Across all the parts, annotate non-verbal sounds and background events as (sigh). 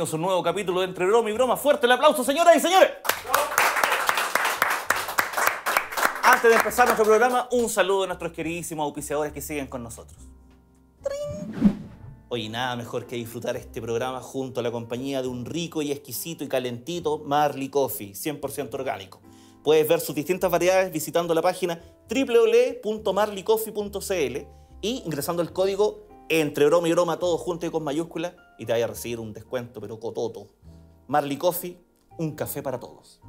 Bienvenidos a un nuevo capítulo de Entre Broma y Broma. Fuerte el aplauso, señoras y señores. Antes de empezar nuestro programa, un saludo a nuestros queridísimos auspiciadores que siguen con nosotros. Oye, nada mejor que disfrutar este programa junto a la compañía de un rico y exquisito y calentito Marley Coffee, 100% orgánico. Puedes ver sus distintas variedades visitando la página www.marleycoffee.cl y ingresando el código entre broma y broma todo junto y con mayúscula y te vaya a recibir un descuento, pero cototo. Marley Coffee, un café para todos.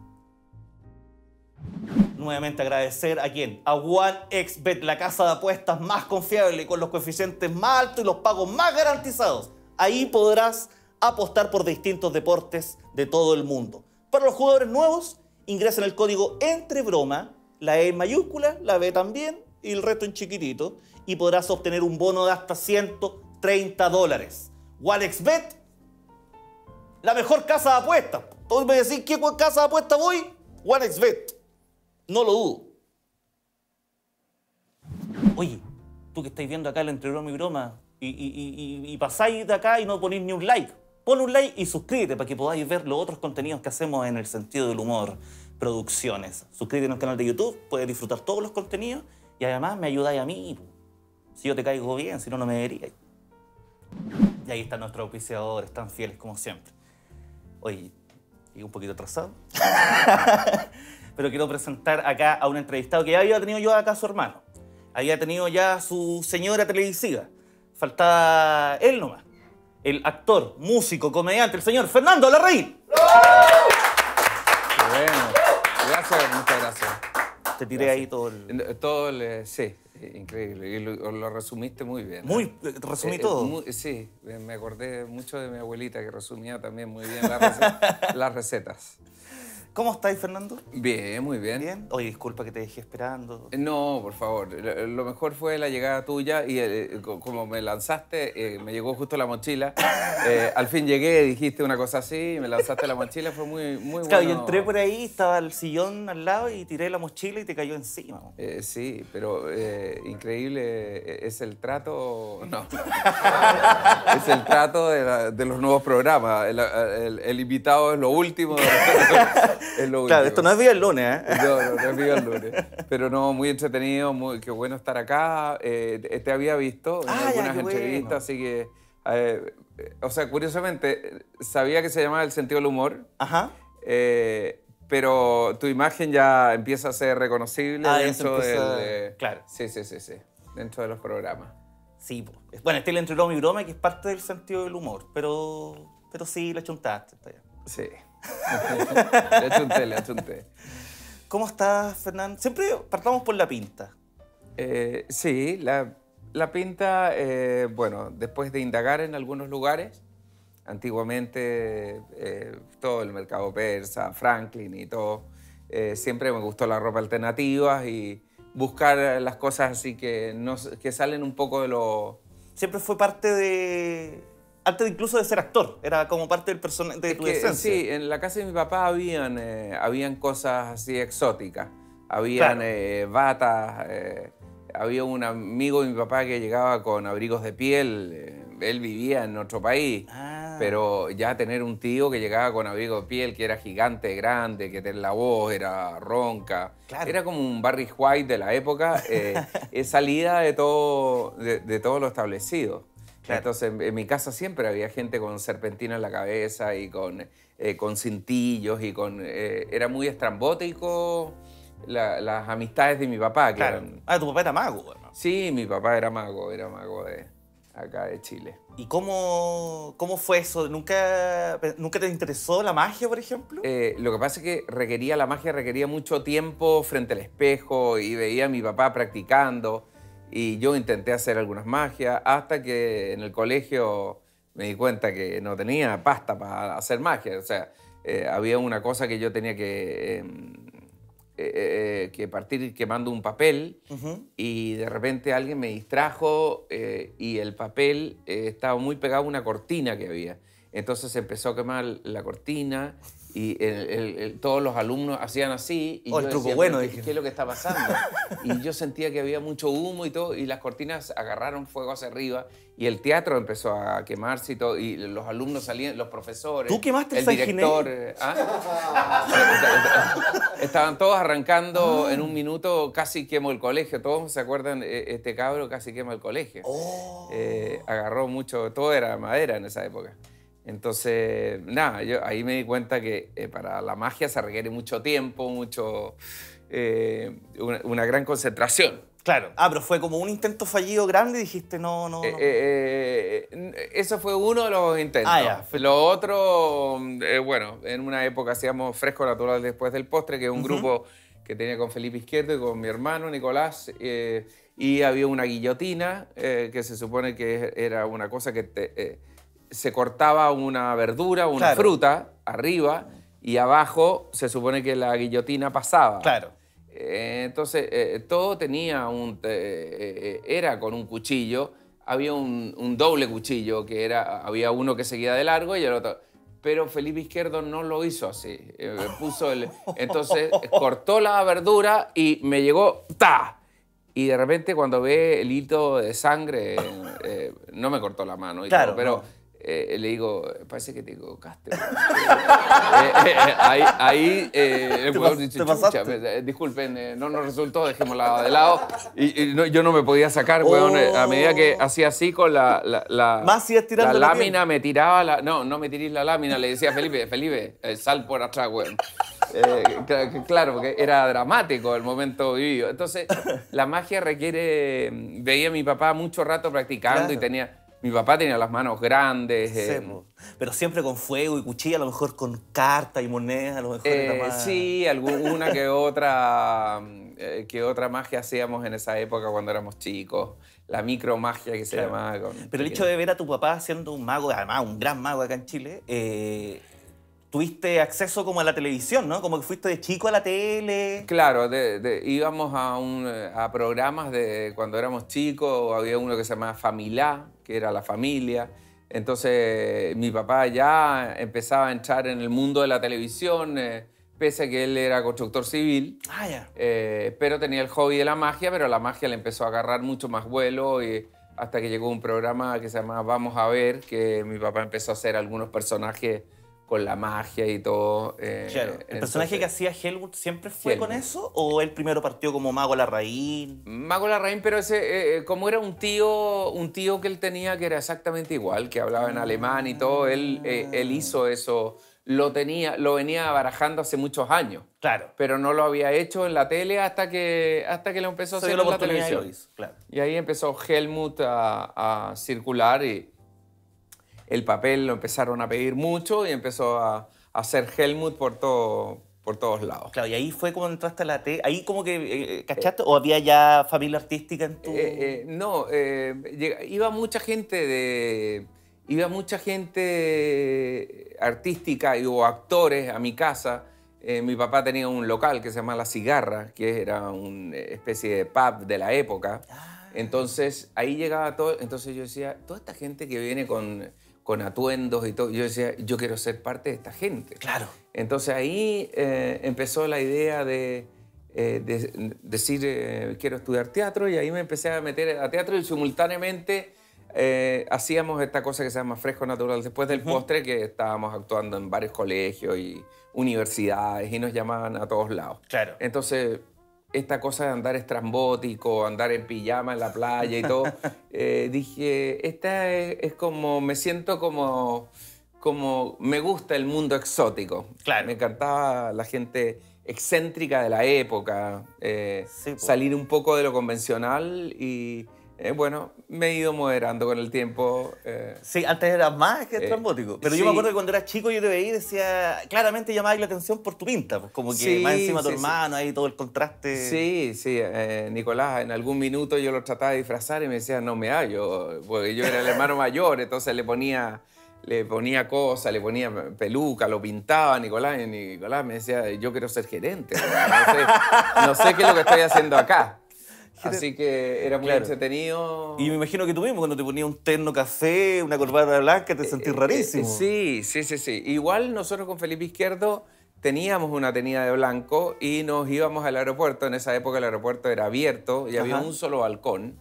Nuevamente agradecer a quién? A OneXBet, la casa de apuestas más confiable con los coeficientes más altos y los pagos más garantizados. Ahí podrás apostar por distintos deportes de todo el mundo. Para los jugadores nuevos, ingresen el código entre broma, la E en mayúscula, la B también y el resto en chiquitito y podrás obtener un bono de hasta 130 dólares. OneXBet, la mejor casa de apuestas. Todos me decís, ¿qué casa de apuestas voy? OneXBet. No lo dudo. Oye, tú que estáis viendo acá el entre broma y broma y, pasáis de acá y no ponéis ni un like. Pon un like y suscríbete para que podáis ver los otros contenidos que hacemos en el sentido del humor, producciones. Suscríbete el canal de YouTube, puedes disfrutar todos los contenidos y además me ayudáis a mí. Si yo te caigo bien, si no, no me veríais. Y ahí están nuestros auspiciadores, tan fieles como siempre. Oye, y un poquito atrasado. (laughs) Pero quiero presentar acá a un entrevistado que ya había tenido yo acá a su hermano. Había tenido ya a su señora televisiva. Faltaba él nomás. El actor, músico, comediante, el señor Fernando Larraín. Qué bueno. Gracias, muchas gracias. Te tiré ahí todo el... Todo el... Sí, increíble. Y lo, lo resumiste muy bien. Muy... Resumí Eh, eh, todo. muy- sí, me acordé mucho de mi abuelita que resumía también muy bien las (laughs) recetas. ¿Cómo estáis, Fernando? Bien, muy bien. ¿Bien? Oye, disculpa que te dejé esperando. No, por favor. Lo lo mejor fue la llegada tuya y eh, co- como me lanzaste, eh, me llegó justo la mochila. (laughs) Eh, al fin llegué, dijiste una cosa así, me lanzaste la mochila, fue muy, muy Claro, bueno. yo entré por ahí, estaba el sillón al lado y tiré la mochila y te cayó encima. Eh, sí, pero eh, increíble eh, es el trato. No. (laughs) es el trato de, la- de los nuevos programas. El, el- el invitado es lo último. (laughs) es lo Claro, esto no es día el lunes, ¿eh? No, no, no es viva el (laughs) lunes. Pero no, muy entretenido, muy, qué bueno estar acá. Eh, te había visto en Ah, ya, algunas bueno. entrevistas, así que. eh, o sea, curiosamente, sabía que se llamaba El sentido del humor, Ajá. eh, pero tu imagen ya empieza a ser reconocible Ah, ya dentro empieza- del. eh, claro. Sí, sí, sí, sí. Dentro de los programas. Sí, bueno, es el entre broma y broma, que es parte del sentido del humor, pero, pero sí, le chuntaste. Sí. Le achunté, le achunté. ¿Cómo estás, Fernando? Siempre partamos por la pinta. Eh, sí, la, la pinta, eh, bueno, después de indagar en algunos lugares, antiguamente eh, todo el mercado persa, Franklin y todo, eh, siempre me gustó la ropa alternativa y buscar las cosas así que, no, que salen un poco de lo... Siempre fue parte de... Antes incluso de ser actor, era como parte del personaje de Es tu que, esencia. sí, en la casa de mi papá habían, eh, habían cosas así exóticas. Habían Claro. eh, batas, eh, había un amigo de mi papá que llegaba con abrigos de piel. él vivía en otro país, Ah. pero ya tener un tío que llegaba con abrigo de piel, que era gigante, grande, que la voz era ronca. Claro. Era como un Barry White de la época, (laughs) es salida de todo, de, de todo lo establecido. Claro. Entonces, en, en mi casa siempre había gente con serpentina en la cabeza y con, eh, con cintillos y con... eh, era muy estrambótico la- las amistades de mi papá. Claro. eran- Ah, tu papá era mago, bueno. sí, mi papá era mago, era mago de acá de Chile. ¿Y cómo, cómo fue eso? ¿Nunca, ¿Nunca te interesó la magia, por ejemplo? Eh, lo que pasa es que requería, la magia requería mucho tiempo frente al espejo y veía a mi papá practicando y yo intenté hacer algunas magias hasta que en el colegio me di cuenta que no tenía pasta para hacer magia. O sea, eh, había una cosa que yo tenía que, em, eh, eh, que partir quemando un papel Ujú. y de repente alguien me distrajo eh, y el papel eh, estaba muy pegado a una cortina que había. Entonces se empezó a quemar la cortina y el- el- todos los alumnos hacían así. Y Oh, el yo truco decía, bueno, "¿Pero dije. ¿qué, qué es lo que está pasando? (laughs) y yo sentía que había mucho humo y todo, y las cortinas agarraron fuego hacia arriba, y el teatro empezó a quemarse y todo, y los alumnos salían, los profesores. ¿Tú quemaste el el San director. Eh, ¿ah? (laughs) Estaban todos arrancando en un minuto, casi quemó el colegio. Todos se acuerdan, eh, este cabro casi quema el colegio. Oh. Eh, agarró mucho, todo era madera en esa época. Entonces, nada, yo ahí me di cuenta que eh, para la magia se requiere mucho tiempo, mucho, eh, una, una gran concentración. Claro. Ah, pero fue como un intento fallido grande y dijiste, no, no, no. Eh, eso fue uno de los intentos. Ah, ya. Lo otro, eh, bueno, en una época hacíamos Fresco Natural después del postre, que es un grupo que tenía con Felipe Izquierdo y con mi hermano Nicolás. eh, y había una guillotina, eh, que se supone que era una cosa que te, eh, se cortaba una verdura, una Claro. fruta arriba, y abajo se supone que la guillotina pasaba. Claro. Eh, Entonces, eh, todo tenía un... eh, era con un cuchillo, había un, un doble cuchillo, que era, había uno que seguía de largo y el otro... Pero Felipe Izquierdo no lo hizo así. puso el, entonces, (laughs) cortó la verdura y me llegó... ¡Ta! Y de repente cuando ve el hito de sangre, no me cortó la mano. y Claro, todo, pero no. Eh, le digo, parece que te equivocaste. güey". (laughs) Eh, eh, eh, ahí, ahí el pas- dice, "Chucha, pasaste". pues, disculpen, no nos resultó, dejémosla de lado. Y, y no- yo no me podía sacar, weón. eh, A medida que hacía así con la, la, la- Más la lámina, me tiraba la... No, no me tirís la lámina. Le decía a Felipe, (laughs) Felipe, sal por atrás, weón. Claro, porque era dramático el momento vivido. Entonces, la magia requiere... Veía a mi papá mucho rato practicando y tenía... Mi papá tenía las manos grandes. eh, pero siempre con fuego y cuchilla, a lo mejor con carta y moneda, a lo mejor Eh, era más... Sí, alguna que otra, mm, eh, que otra magia hacíamos en esa época cuando éramos chicos. La micromagia que se Claro. llamaba. con- Pero el hecho de ver a tu papá siendo un mago, además un gran mago acá en Chile, tuviste acceso como a la televisión, ¿no? Como que fuiste de chico a la tele. Claro, de- de- íbamos a, un, a programas de cuando éramos chicos, había uno que se llamaba Familá, que era la familia. Entonces mi papá ya empezaba a entrar en el mundo de la televisión, eh, pese a que él era constructor civil. Ah, ya. Eh, pero tenía el hobby de la magia, pero la magia le empezó a agarrar mucho más vuelo y hasta que llegó un programa que se llama Vamos a ver, que mi papá empezó a hacer algunos personajes con la magia y todo. eh, Claro. ¿El personaje que hacía Helmut siempre fue con eso? ¿O él primero partió como mago la raíz? Mago Larraín, pero ese, eh, eh, como era un tío, un tío que él tenía que era exactamente igual, que hablaba en alemán y todo, él, eh, él hizo eso, lo tenía, lo venía barajando hace muchos años, Claro. pero no lo había hecho en la tele hasta que, hasta que lo empezó a hacer la en la y televisión. hizo, claro. Y ahí empezó Helmut a, a circular y el papel lo empezaron a pedir mucho y empezó a, a hacer Helmut por, todo, por todos lados. Claro, y ahí fue como entraste a la tele. Ahí como que, eh, ¿cachaste? ¿O había ya familia artística en tu...? Eh, eh, no, eh, iba mucha gente de. Iba mucha gente artística y, o actores a mi casa. Eh, mi papá tenía un local que se llama La Cigarra, que era una especie de pub de la época. Entonces ahí llegaba todo. Entonces yo decía, toda esta gente que viene con, con atuendos y todo, yo decía, yo quiero ser parte de esta gente. Claro. Entonces ahí eh, empezó la idea de, eh, de- decir, eh, quiero estudiar teatro y ahí me empecé a meter a teatro y simultáneamente hacíamos esta cosa que se llama Fresco Natural después del postre, que estábamos actuando en varios colegios y universidades y nos llamaban a todos lados. Claro. Entonces, esta cosa de andar estrambótico, andar en pijama en la playa y todo, (laughs) eh, dije, esta es, es como, me siento como, como, me gusta el mundo exótico. Claro. Me encantaba la gente excéntrica de la época, eh, Sí, salir un poco de lo convencional y, eh, bueno, me he ido moderando con el tiempo. eh, Sí, antes eras más que Eh, estrambótico. Pero yo sí. me acuerdo que cuando eras chico yo te veía y decía, claramente llamaba la atención por tu pinta. Pues como que Sí, más encima tu sí, sí. hermano, ahí todo el contraste. Sí, sí, eh, Nicolás, en algún minuto yo lo trataba de disfrazar y me decía, no me hallo, porque yo era el hermano mayor, entonces le ponía, le ponía cosas, le ponía peluca, lo pintaba a Nicolás y Nicolás me decía, yo quiero ser gerente, no sé, no sé qué es lo que estoy haciendo acá. Así que era muy Claro. entretenido. Y me imagino que tú mismo, cuando te ponías un terno café, una corbata blanca, te sentís rarísimo. Eh, sí, sí, sí, sí. Igual nosotros con Felipe Izquierdo teníamos una tenida de blanco y nos íbamos al aeropuerto. En esa época el aeropuerto era abierto y había un solo balcón.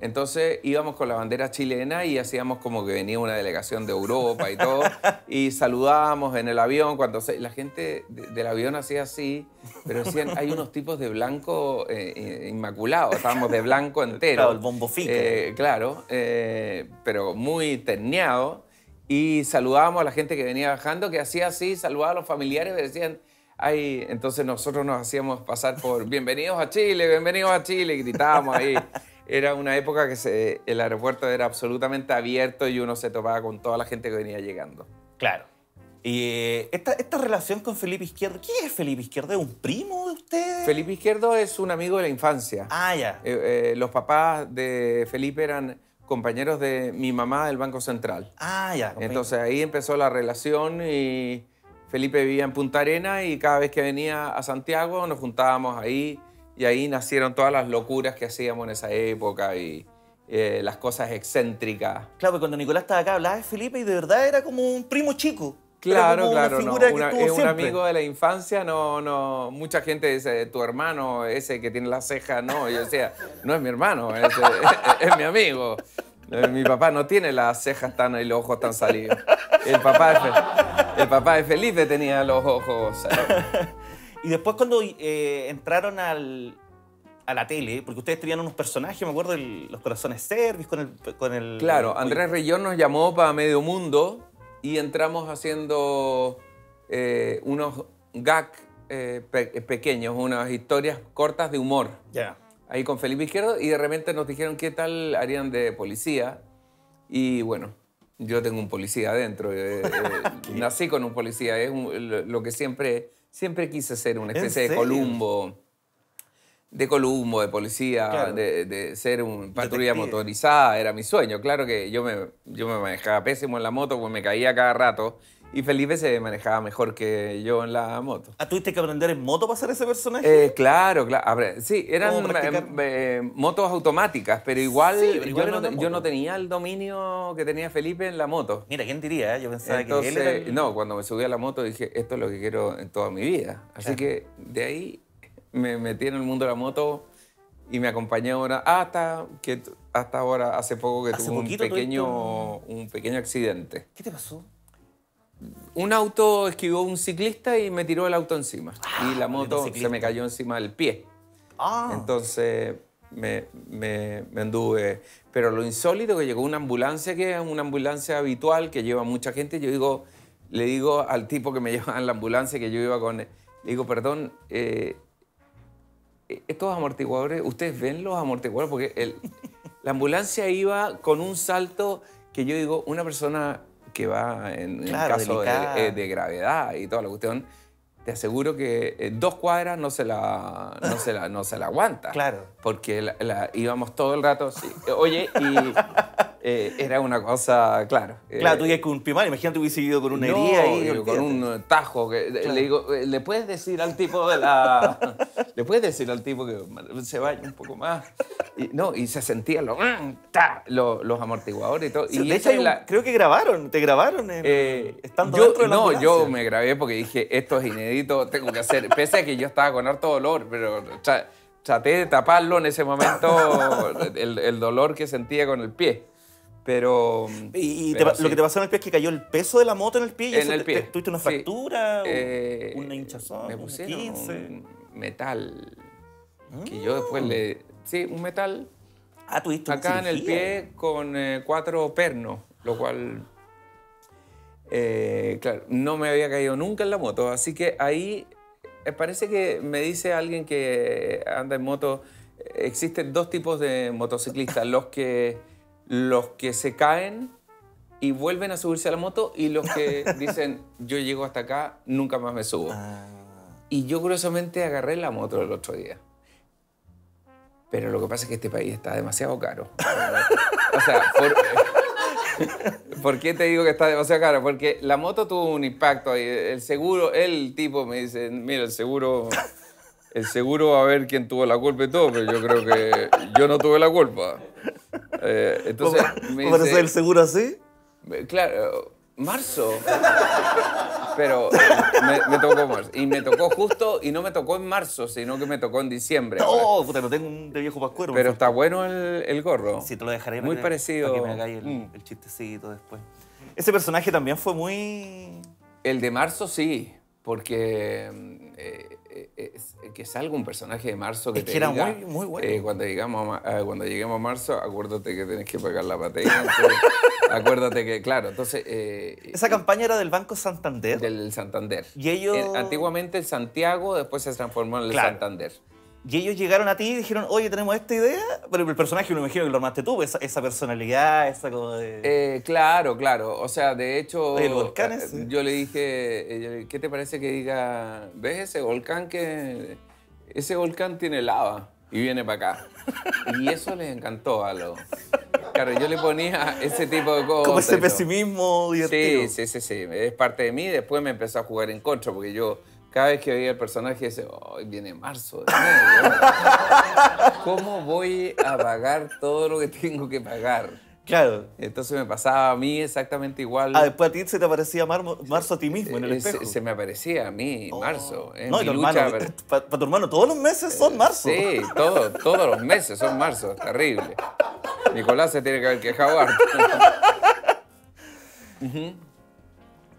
Entonces íbamos con la bandera chilena y hacíamos como que venía una delegación de Europa y todo. (laughs) y saludábamos en el avión. Cuando se- la gente de- del avión hacía así, pero decían, hay unos tipos de blanco eh, inmaculados. Estábamos de blanco entero. Claro, el bombo fica. Eh, claro, eh, pero muy terneado. Y saludábamos a la gente que venía bajando, que hacía así, saludaba a los familiares y decían, ay, entonces nosotros nos hacíamos pasar por bienvenidos a Chile, bienvenidos a Chile, y gritábamos ahí. Era una época que se- el aeropuerto era absolutamente abierto y uno se topaba con toda la gente que venía llegando. Claro. Y eh, esta, esta relación con Felipe Izquierdo, ¿quién es Felipe Izquierdo? ¿Es un primo de ustedes? Felipe Izquierdo es un amigo de la infancia. Ah, ya. Eh, eh, los papás de Felipe eran compañeros de mi mamá del Banco Central. Ah, ya. Entonces ahí empezó la relación y Felipe vivía en Punta Arena y cada vez que venía a Santiago nos juntábamos ahí y ahí nacieron todas las locuras que hacíamos en esa época y eh, las cosas excéntricas. Claro, porque cuando Nicolás estaba acá hablaba de Felipe y de verdad era como un primo chico. Claro, claro, una no, una- es un amigo de la infancia, no, no, mucha gente dice, tu hermano, ese que tiene la ceja, no, yo decía, no es mi hermano, es, (laughs) es- es mi amigo. Eh, Mi papá no tiene las cejas tan y los ojos tan salidos. El papá de, Fe- el papá de Felipe tenía los ojos. eh, Y después cuando eh, entraron al, a la tele, porque ustedes tenían unos personajes, me acuerdo, el- los corazones servis con el... Con el Claro, Andrés Reyón nos llamó para Medio Mundo y entramos haciendo eh, unos gag eh, pe- pequeños, unas historias cortas de humor. Ya. ahí con Felipe Izquierdo y de repente nos dijeron qué tal harían de policía. Y bueno, yo tengo un policía adentro. eh, eh, (laughs) nací con un policía, es un- lo que siempre, siempre quise ser, una ¿En especie de? Columbo. De Columbo, de policía, Claro. de, de ser un patrulla Detective. motorizada, era mi sueño. Claro que yo me, yo me manejaba pésimo en la moto, pues me caía cada rato. Y Felipe se manejaba mejor que yo en la moto. Ah, ¿tuviste que aprender en moto para hacer ese personaje? Eh, claro, claro. Sí, eran eh, eh, motos automáticas, pero igual, Sí, pero igual yo, no, yo tenía el dominio que tenía Felipe en la moto. Mira, ¿quién diría? eh? Yo pensaba Entonces, que él era el- no, cuando me subí a la moto dije, esto es lo que quiero en toda mi vida. Así Claro. que de ahí me metí en el mundo de la moto y me acompañé ahora hasta que hasta ahora hace poco que tuve un pequeño un pequeño accidente. ¿Qué te pasó? Un auto esquivó un ciclista y me tiró el auto encima y la maldito moto se me cayó encima del pie. Ah, Entonces me, me, me anduve. Pero lo insólito que llegó una ambulancia, que es una ambulancia habitual que lleva mucha gente. Yo digo, le digo al tipo que me (laughs) lleva en la ambulancia que yo iba con él, le digo, perdón, eh, estos amortiguadores, ¿ustedes ven los amortiguadores? Porque el- la ambulancia iba con un salto que yo digo, una persona que va en, en Claro, caso de, eh, de gravedad y toda la cuestión, te aseguro que eh, dos cuadras no se la, no se la, no se la aguanta. (laughs) Claro. Porque la- la- íbamos todo el rato así. Oye, y (laughs) eh, era una cosa, claro. eh, claro, tú ibas con un pie mal, imagínate hubiese ido con una no, herida ahí. yo con olvídate. un tajo. Que, Le digo, eh, ¿le puedes decir al tipo de la. (laughs) ¿Le puedes decir al tipo que se vaya un poco más? Y, no, y se sentían los, los, los amortiguadores y todo. Sí, y de hecho, creo que grabaron, te grabaron en- eh, estando yo, dentro de la no, ambulancia. yo me grabé porque dije, esto es inédito, tengo que hacer. Pese a que yo estaba con harto dolor, pero tra- traté de taparlo en ese momento, (laughs) el, el dolor que sentía con el pie. Pero. Y, y te pero pa- sí. lo que te pasó en el pie es que cayó el peso de la moto en el pie y En eso el te- pie. te- ¿Tuviste una sí. fractura? o Eh, ¿Una hinchazón? Me pusieron 15? un metal. Que yo después le. Sí, un metal Ah, tuviste acá en el pie con eh, cuatro pernos, lo cual. Eh, claro, no me había caído nunca en la moto. Así que ahí eh, parece que me dice alguien que anda en moto. eh, Existen dos tipos de motociclistas: los que, los que se caen y vuelven a subirse a la moto, y los que (laughs) dicen, yo llego hasta acá, nunca más me subo. Ah, Y yo curiosamente agarré la moto el otro día. Pero lo que pasa es que este país está demasiado caro. o sea, por, (laughs) (laughs) ¿por qué te digo que está demasiado caro? Porque la moto tuvo un impacto ahí. El seguro, el tipo me dice, mira, el seguro el seguro va a ver quién tuvo la culpa y todo, pero yo creo que yo no tuve la culpa. Eh, entonces, me ¿Cómo dice, el seguro así? Claro, marzo. Pero me, me tocó marzo. Y me tocó justo, y no me tocó en marzo, sino que me tocó en diciembre. ahora. No, puta, no tengo un de viejo pascuero. Pero está bueno el, el gorro. Sí, te lo dejaré. Muy para parecido. Para que me hagáis el, Mm. el chistecito después. Ese personaje también fue muy... El de marzo sí, porque eh, eh, es- que salga un personaje de marzo que Es te que era diga, muy- muy bueno. eh, cuando, llegamos a, ah, cuando lleguemos a marzo, acuérdate que tenés que pagar la patente. (laughs) acuérdate que, claro, entonces... eh, Esa campaña era del Banco Santander. Del Santander. Y ellos- Eh, antiguamente el Santiago, después se transformó en el Claro. Santander. Y ellos llegaron a ti y dijeron, oye, tenemos esta idea. Pero el personaje, me imagino que lo armaste tú, esa, esa personalidad, esa como de... Eh, claro, claro. O sea, de hecho, El volcán eh, ese. yo le dije, eh, yo le- ¿qué te parece que diga, ves ese volcán que ese volcán tiene lava y viene para acá? Y eso les encantó a los. Claro, yo le ponía ese tipo de cosas. como ese pesimismo divertido. Sí, sí, sí, sí. Es parte de mí. Después me empezó a jugar en contra porque yo cada vez que veía el personaje decía, hoy viene marzo. de nuevo". (laughs) ¿Cómo voy a pagar todo lo que tengo que pagar? Claro. Entonces me pasaba a mí exactamente igual. Ah, después a ti se te aparecía Marmo- Marzo a ti mismo en el Eh, espejo. se, se me aparecía a mí, marzo. Es no, y lucha. hermano, pero- (laughs) para tu hermano todos los meses son marzo. Sí, todo- todos los meses son marzo, es terrible. Nicolás se tiene que haber quejado harto. (laughs)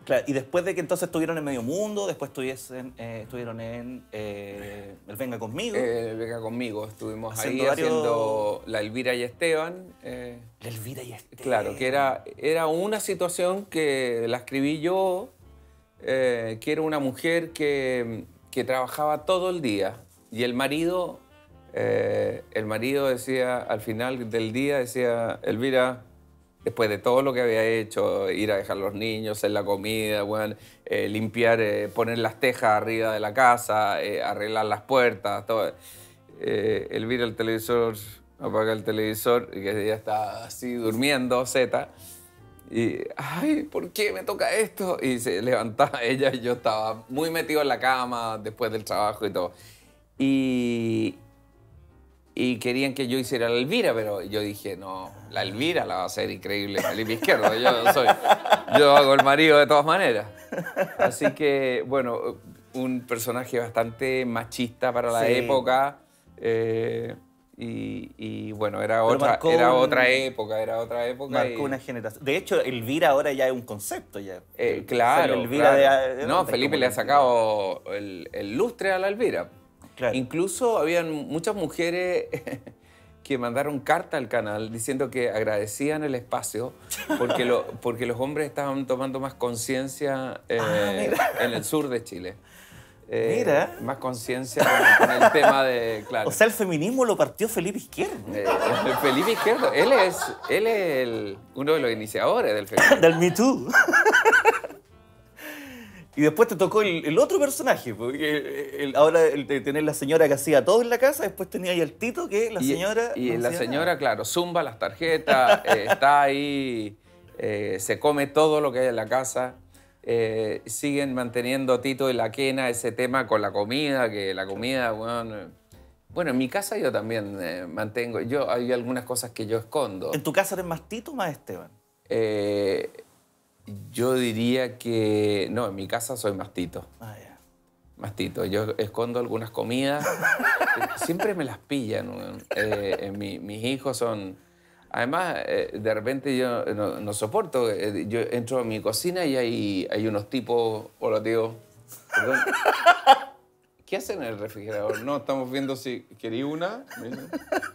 Claro, y después de que entonces estuvieron en Medio Mundo, después estuviesen, eh, estuvieron en eh, El Venga Conmigo. Eh, venga conmigo, estuvimos Haciendo ahí varios- haciendo La Elvira y Esteban. eh, La Elvira y este. Claro, que era, era una situación que la escribí yo, que era una mujer que, que trabajaba todo el día y el marido, el marido decía, al final del día decía, Elvira, después de todo lo que había hecho, ir a dejar los niños, hacer la comida, bueno, eh, limpiar, eh, poner las tejas arriba de la casa, eh, arreglar las puertas, todo. Elvira el televisor, apaga el televisor, y que ella está así durmiendo, Z. Y, ay, ¿por qué me toca esto? Y se levantaba (laughs) ella y yo estaba muy metido en la cama después del trabajo y todo. Y, y querían que yo hiciera la Elvira, pero yo dije, no, la Elvira la va a hacer increíble Felipe Izquierdo. Yo, soy, yo hago el marido de todas maneras. Así que, bueno, un personaje bastante machista para la Sí. época. eh, y, y, bueno, era Pero otra, era un- otra época, era otra época. Marcó y- una generación. De hecho, Elvira ahora ya es un concepto ya. eh, O claro. sea, Elvira claro. de- de- no, Felipe le ha sacado el, el lustre a la Elvira. Claro. Incluso habían muchas mujeres (laughs) que mandaron carta al canal diciendo que agradecían el espacio porque, lo, (laughs) porque los hombres estaban tomando más conciencia eh, Ah, en el sur de Chile. Eh, Mira. Más conciencia con, con el tema de... Claro. O sea, el feminismo lo partió Felipe Izquierdo. Eh, Felipe Izquierdo, él es, él es el- uno de los iniciadores del (laughs) feminismo. Del Me Too. Y después te tocó el, el otro personaje. Porque el- el- ahora el de tener la señora que hacía todo en la casa, después tenía ahí el Tito, que la señora. Y, no la señora, nada. claro, zumba las tarjetas, (laughs) eh, está ahí, eh, se come todo lo que hay en la casa. eh, siguen manteniendo Tito y la quena ese tema con la comida, que la comida, bueno. eh, Bueno, en mi casa yo también eh, mantengo, yo hay algunas cosas que yo escondo. ¿En tu casa eres más Tito o más Esteban? Eh, yo diría que, no, en mi casa soy más Tito. Ah, ya. Mastito, yo escondo algunas comidas. (laughs) Siempre me las pillan. Eh, eh, mi- mis hijos son... Además, eh, de repente yo no, no soporto. eh, yo entro a mi cocina y hay, hay unos tipos... Hola, tío. Perdón. ¿Qué hacen en el refrigerador? No, estamos viendo si... ¿Querí una? Me dicen,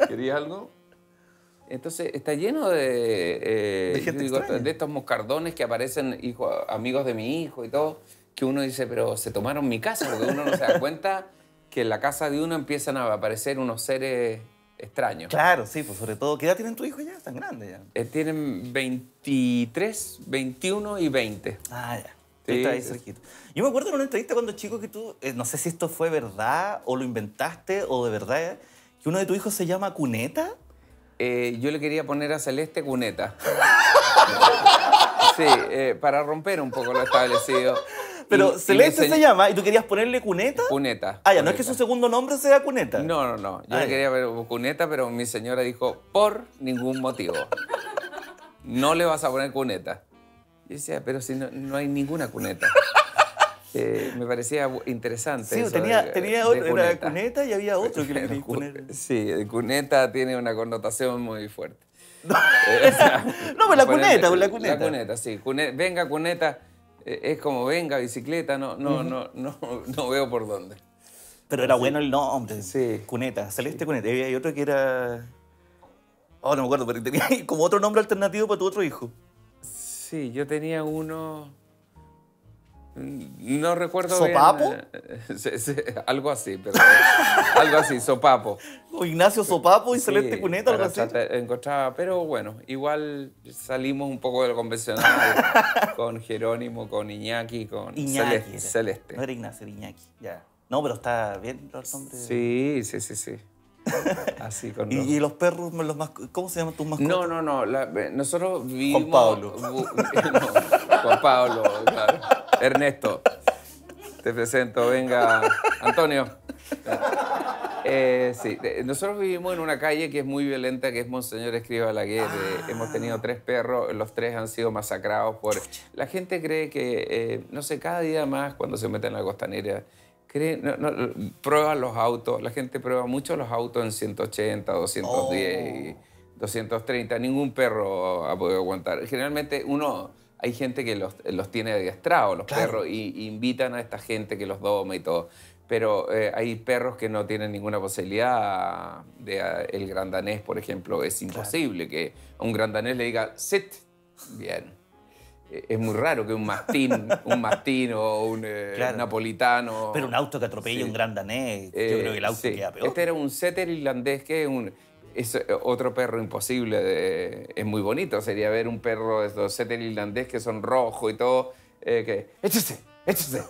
¿Querí algo? Entonces, está lleno de, eh, De gente digo, de estos moscardones que aparecen hijo, amigos de mi hijo y todo, que uno dice, pero se tomaron mi casa, porque uno no se da cuenta que en la casa de uno empiezan a aparecer unos seres extraños. Claro, sí, pues sobre todo. ¿Qué edad tienen tu hijo ya? Tan grande ya. Eh, tienen 23, 21 y 20. Ah, ya. Sí, ahí cerquita. Yo me acuerdo en una entrevista cuando chico que tú, eh, no sé si esto fue verdad o lo inventaste o de verdad, que uno de tus hijos se llama Cuneta. Eh, yo le quería poner a Celeste cuneta. Sí, eh, para romper un poco lo establecido. Pero y- Celeste se llama y tú querías ponerle cuneta. Cuneta. Ah, ya, no es que su segundo nombre sea cuneta. No, no, no. Yo Ah, le quería ver cuneta, pero mi señora dijo, por ningún motivo. No le vas a poner cuneta. Y decía, pero si no, no hay ninguna cuneta. Eh, me parecía interesante. Sí, eso tenía, de- tenía de otro, era cuneta y había otro que le (laughs) querías Cu- poner. Sí, cuneta tiene una connotación muy fuerte. (laughs) No, pues la cuneta, pues la La cuneta. cuneta, sí. Cune- venga, cuneta. eh, es como venga, bicicleta. No, no, no, no, no veo por dónde. Pero era bueno el nombre. Sí. Cuneta, Celeste Cuneta. Y había otro que era. Oh, no me acuerdo, pero tenía como otro nombre alternativo para tu otro hijo. Sí, yo tenía uno. No recuerdo ¿Sopapo? bien, eh, (laughs) algo así, pero (laughs) algo así, sopapo. O Ignacio Sopapo y Sí, Celeste Cuneta, algo así. encontraba, pero bueno, igual salimos un poco de lo convencional (laughs) con Jerónimo, con Iñaki, con Iñaki. Celeste. era. No era Ignacio, era Iñaki. Ya. No, pero está bien los nombres. Sí, sí, sí, sí. (laughs) Así con Y, los- y los perros, los mas- ¿cómo se llaman tus mascotas? No, no, no. la- nosotros vivimos. Pablo. bu- (laughs) no, Juan Pablo, claro. Ernesto. Te presento, venga. Antonio. Eh, sí, nosotros vivimos en una calle que es muy violenta, que es Monseñor Escriba Balaguer. Eh, hemos tenido tres perros, los tres han sido masacrados por... La gente cree que, eh, no sé, cada día más cuando se meten en la costanera, no, no, prueban los autos, la gente prueba mucho los autos en 180, 210 y 230. Ningún perro ha podido aguantar. Generalmente uno... Hay gente que los, los tiene adiestrados, los Claro. perros, y, y invitan a esta gente que los doma y todo. Pero eh, hay perros que no tienen ninguna posibilidad. De, ah, el gran danés, por ejemplo, es imposible que a un gran danés le diga sit. Bien. Es muy raro que un mastín, un mastín o un eh, Claro. napolitano. Pero un auto que atropella Sí. un gran danés, yo Eh, creo que el auto sí. queda peor. Este era un setter irlandés que es un es eh, otro perro imposible. de- es muy bonito. Sería ver un perro de estos setter irlandés que son rojos y todo. eh, que échese, échese.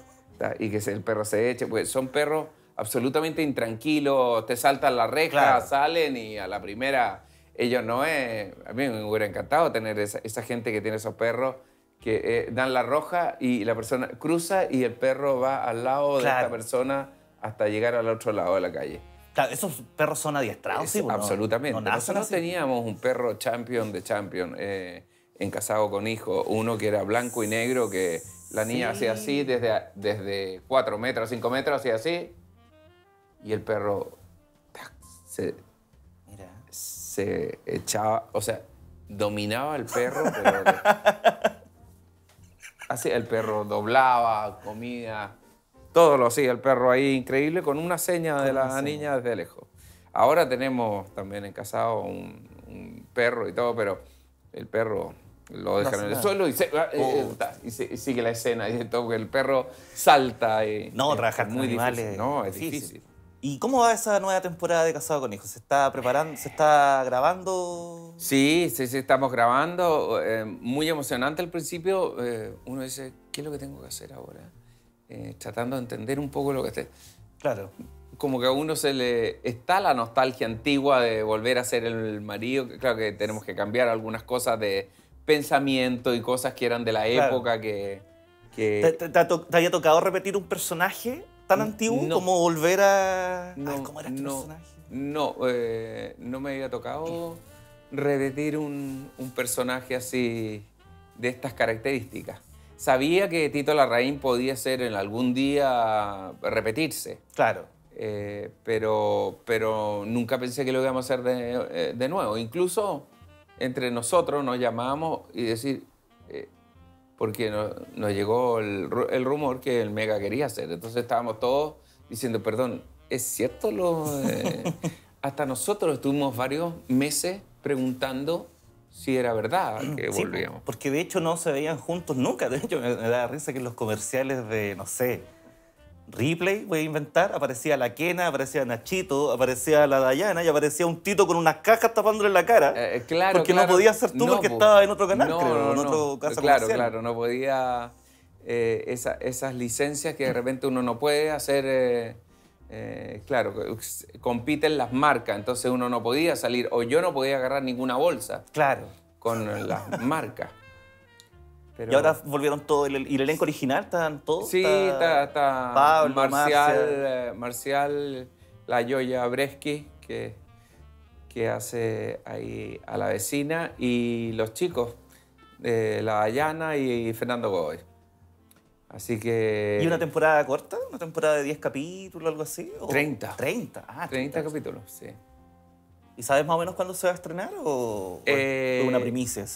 Y que el perro se eche. Pues son perros absolutamente intranquilos. Te saltan la reja, Claro. salen y a la primera. Ellos no es. A mí me hubiera encantado tener esa, esa gente que tiene esos perros que eh, dan la roja y la persona cruza y el perro va al lado de Claro. esta persona hasta llegar al otro lado de la calle. Claro, esos perros son adiestrados, Es- sí, pues, no- absolutamente. No, Nosotros así. teníamos un perro champion de champion eh, en Casado con Hijo, uno que era blanco y negro, que la niña Sí. hacía así desde, desde 4 metros, 5 metros, hacía así, y el perro tac, se, Mira. se echaba, o sea, dominaba al perro, pero... (laughs) así, el perro doblaba, comía, todo lo hacía el perro ahí, increíble, con una seña de la niña desde lejos. Ahora tenemos también en casado un, un perro y todo, pero el perro lo dejan en el suelo y, se, eh, eh, Oh. y se- y sigue la escena y todo, el perro salta y... No, trabajar con muy animales. difícil. No, es difícil. difícil. ¿Y cómo va esa nueva temporada de Casado con Hijos? ¿Se está preparando? ¿Se está grabando? Sí, sí, sí, estamos grabando. eh, muy emocionante al principio. eh, uno dice, ¿qué es lo que tengo que hacer ahora? Eh, tratando de entender un poco lo que esté. Claro. Como que a uno se le... Está la nostalgia antigua de volver a ser el marido. Claro que tenemos que cambiar algunas cosas de pensamiento y cosas que eran de la Claro. época que... ¿Te, que te- te to- te había tocado repetir un personaje tan antiguo no. como volver a... no, ¿Cómo era este no, personaje? no, eh, no me había tocado repetir un, un personaje así de estas características. Sabía que Tito Larraín podía ser en algún día repetirse, Claro. eh, pero, pero nunca pensé que lo íbamos a hacer de, eh, de nuevo. Incluso entre nosotros nos llamábamos y decir, eh, porque no- nos llegó el, el rumor que el Mega quería hacer. Entonces estábamos todos diciendo, perdón, ¿es cierto lo...? eh?" (laughs) Hasta nosotros estuvimos varios meses preguntando si era verdad que Sí, volvíamos. porque de hecho no se veían juntos nunca. De hecho, me, me da risa que en los comerciales de, no sé, Ripley, voy a inventar, aparecía la Kena, aparecía Nachito, aparecía la Dayana y aparecía un Tito con unas cajas tapándole la cara. Eh, claro, porque claro. no podía ser tú porque po. estaba en otro canal, No, creo, no, en no. otro casa Claro, comercial. claro, no podía. eh, esa- esas licencias que de repente uno no puede hacer. eh, eh, claro, compiten las marcas, entonces uno no podía salir, o yo no podía agarrar ninguna bolsa Claro. con las marcas. Pero- Y ahora volvieron todos. ¿Y el elenco original están todos? Sí, está, está Pablo, Marcial, Marcia. eh, Marcial, la Yoya Bresky, que, que hace ahí a la vecina, y los chicos, eh, la Dayana y Fernando Godoy. Así que... ¿Y una temporada corta? ¿Una temporada de 10 capítulos, algo así? ¿O 30. 30, ah, 30 capítulos, sí. ¿Y sabes más o menos cuándo se va a estrenar o, o Eh, es una primicia?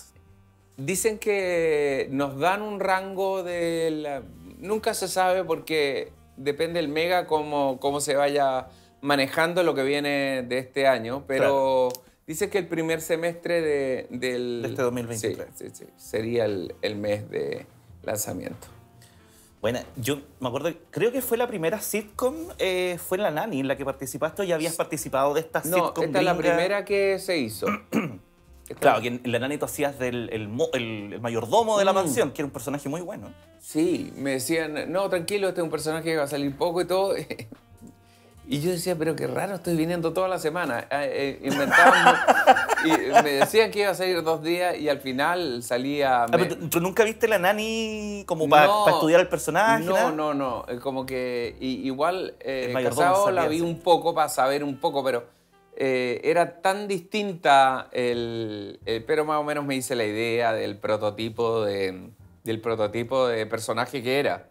Dicen que nos dan un rango de la... Nunca se sabe porque depende el mega cómo, cómo se vaya manejando lo que viene de este año, pero dicen que el primer semestre de, del... De este 2023. Sí, sí, sí, sería el, el mes de lanzamiento. Bueno, yo me acuerdo, creo que fue la primera sitcom, eh, fue La Nani en la que participaste o ya habías participado de esta No, sitcom esta es la primera que se hizo. (clears throat) Claro, que en La Nani tú hacías del el, el- el mayordomo de la Mm. mansión, que era un personaje muy bueno. Sí, me decían, no, tranquilo, este es un personaje que va a salir poco y todo. (laughs) Y yo decía, pero qué raro, estoy viniendo toda la semana. Ah, eh, inventaban- (laughs) y me decían que iba a salir dos días y al final salía... Ah, me- ¿tú, tú nunca viste La Nani como para No, estudiar el personaje? No, nada? no, no. eh, Como que i- igual eh, Casado la vi un poco para saber un poco, pero eh, era tan distinta el, el- Pero más o menos me hice la idea del prototipo de, del prototipo de personaje que era.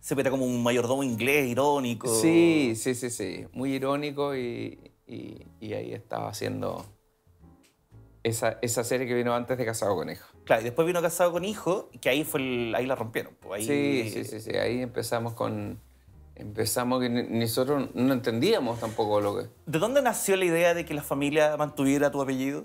Se era como un mayordomo inglés, irónico. Sí, sí, sí, sí. Muy irónico y, y- y ahí estaba haciendo esa, esa serie que vino antes de Casado con Hijo. Claro, y después vino Casado con Hijo, que ahí fue el- ahí la rompieron. pues, ahí- Sí, sí, sí, sí. Ahí empezamos con... Empezamos que ni- nosotros no entendíamos tampoco lo que... ¿De dónde nació la idea de que la familia mantuviera tu apellido?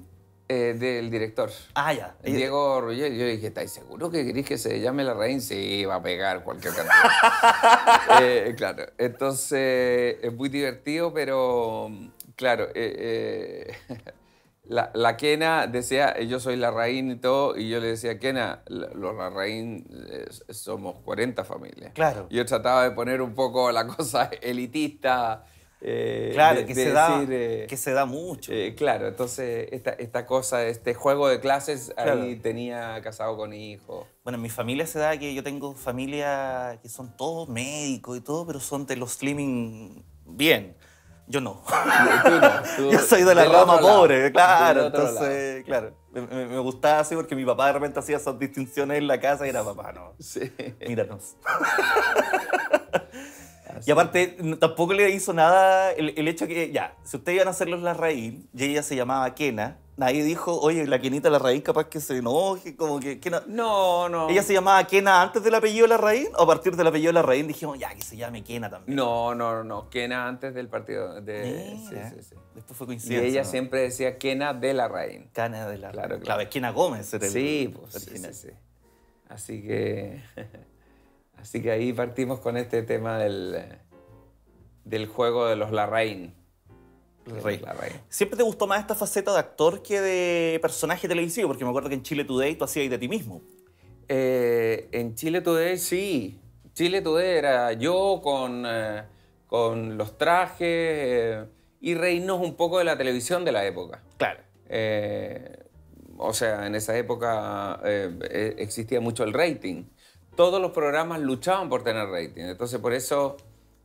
eh, del director. Ah, ya. Diego Ruggier, yo dije, ¿estáis seguro que queréis que se llame La Reina? Sí, va a pegar cualquier cantidad. (laughs) Eh, claro, entonces es muy divertido, pero claro, eh, eh, (laughs) la, la Kena decía, eh, yo soy la Raín y todo, y yo le decía, Kena, la- los Larraín eh, somos 40 familias. Claro. Yo trataba de poner un poco la cosa elitista. eh, Claro, de- que, de se da, decir, eh, que se da mucho. claro, entonces esta, esta cosa, este juego de clases, Claro. ahí tenía casado con hijo. Bueno, en mi familia se da que yo tengo familia que son todos médicos y todo, pero son de los slimming bien. Yo no. Tú no, tú (laughs) yo soy de la rama lado, pobre, claro. Entonces, claro. Me, gustaba así porque mi papá de repente hacía esas distinciones en la casa y era papá, no. Sí. Míranos. (laughs) Y aparte, tampoco le hizo nada el, el hecho que, ya, si ustedes iban a hacerlos la raíz y ella se llamaba Kena, nadie dijo, oye, la Kenita la raíz capaz que se enoje, como que, Kena- No, no. ¿Ella se llamaba Kena antes del apellido de la raíz o a partir del apellido de la raíz dijimos, ya, que se llame Kena también? No, no, no, no. Kena antes del partido. De, sí, sí, sí. Después fue Y coincidencia. ella ¿no? siempre decía Kena de la Reina. Kena de la Claro, raíz. claro. es Kena Gómez era el Sí, pues sí, sí, sí. Así que, (laughs) así que ahí partimos con este tema del, del juego de los Larraín. Rey. Larraín. ¿Siempre te gustó más esta faceta de actor que de personaje televisivo? Porque me acuerdo que en Chile Today tú hacías de ti mismo. Eh, en Chile Today sí. Chile Today era yo con, eh, con los trajes eh, y reírnos un poco de la televisión de la época. Claro. Eh, o sea, en esa época eh, existía mucho el rating. Todos los programas luchaban por tener rating. Entonces, por eso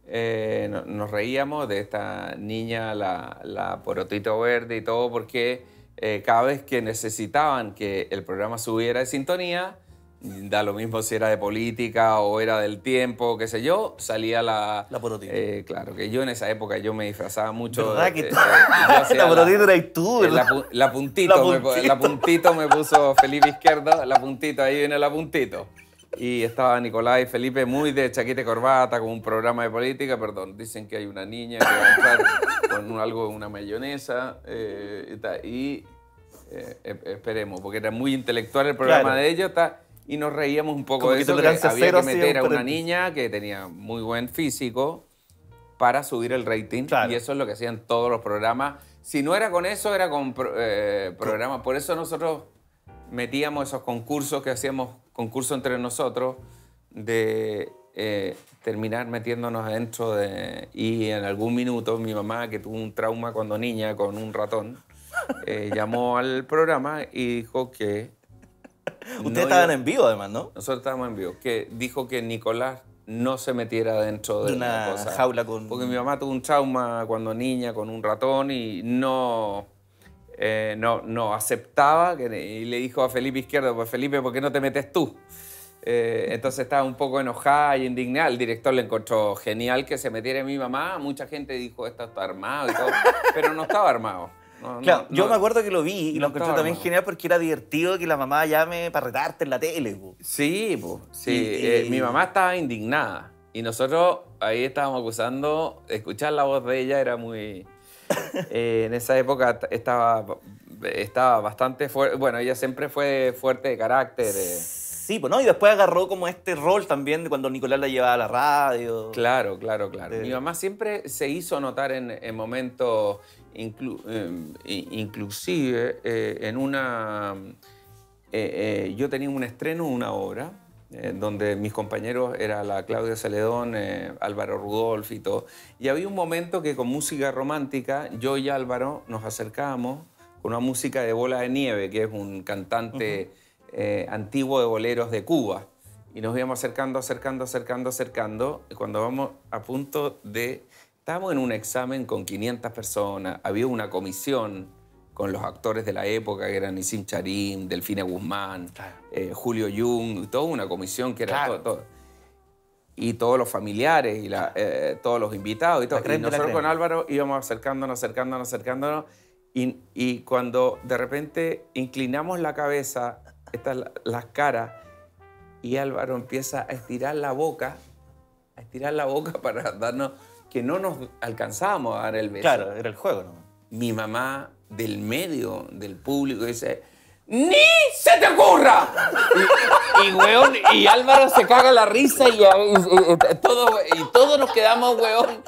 eh, no- nos reíamos de esta niña, la, la porotito verde y todo, porque eh, cada vez que necesitaban que el programa subiera de sintonía, da lo mismo si era de política o era del tiempo, qué sé yo, salía la... La porotito. eh, claro, que yo en esa época yo me disfrazaba mucho. ¿Verdad que tú- yo hacía (laughs) la porotito eras tú, la, la puntito, La me pu- puntito. la puntito me puso Felipe Izquierdo, la puntito, ahí viene la puntito. Y estaba Nicolás y Felipe muy de chaqueta y corbata, con un programa de política, perdón, dicen que hay una niña que va a entrar con un- algo, una mayonesa, eh, y, eh, esperemos, porque era muy intelectual el programa Claro. de ellos, ta- y nos reíamos un poco Como de que eso, que había que meter a una niña que tenía muy buen físico, para subir el rating. Claro. Y eso es lo que hacían todos los programas. Si no era con eso, era con eh, programas. Por eso nosotros metíamos esos concursos que hacíamos, concursos entre nosotros, de eh, terminar metiéndonos adentro de... Y en algún minuto mi mamá, que tuvo un trauma cuando niña con un ratón, eh, (laughs) llamó al programa y dijo que Ustedes no estaban iba- en vivo, además, ¿no? Nosotros estábamos en vivo. Que dijo que Nicolás no se metiera dentro de, una cosa. jaula con- Porque mi mamá tuvo un trauma cuando niña con un ratón y no, eh, no, no aceptaba. Y le dijo a Felipe Izquierdo, pues Felipe, ¿por qué no te metes tú? Eh, entonces estaba un poco enojada y indignada. El director le encontró genial que se metiera mi mamá. Mucha gente dijo, esto está armado y todo. (laughs) Pero no estaba armado. No, no, Claro, yo no. me acuerdo que lo vi y lo encontré también armado. genial porque era divertido que la mamá llame para retarte en la tele. po. Sí, po, sí. Y- eh, y- mi mamá estaba indignada y nosotros ahí estábamos acusando, escuchar la voz de ella era muy... (laughs) eh, en esa época estaba, estaba bastante fuerte, bueno, ella siempre fue fuerte de carácter. eh. Sí, pues no, y después agarró como este rol también de cuando Nicolás la llevaba a la radio. Claro, claro, claro. De- Mi mamá siempre se hizo notar en, en momentos, inclu- eh, inclusive en una... yo tenía un estreno, una obra, eh, donde mis compañeros era la Claudia Celedón, eh, Álvaro Rudolf y todo. Y había un momento que con música romántica, yo y Álvaro nos acercábamos con una música de Bola de Nieve, que es un cantante eh, antiguo de boleros de Cuba. Y nos íbamos acercando, acercando, acercando, acercando. Y cuando vamos a punto de... Estábamos en un examen con 500 personas, había una comisión con los actores de la época, que eran Isim Charim, Delfina Guzmán, Claro. eh, Julio Jung, toda una comisión que era Claro. todo, todo. Y todos los familiares y la- eh, todos los invitados y todo. Y nosotros con. Álvaro íbamos acercándonos, acercándonos, acercándonos. Y, y cuando de repente inclinamos la cabeza, estas la- las caras, y Álvaro empieza a estirar la boca, a estirar la boca para darnos que no nos alcanzábamos a dar el beso Claro, era el juego, ¿no? mi mamá del medio del público dice, ¡Ni se te ocurra! Y, y, weón, y Álvaro se caga la risa y, y- y- todo, y todos nos quedamos, weón.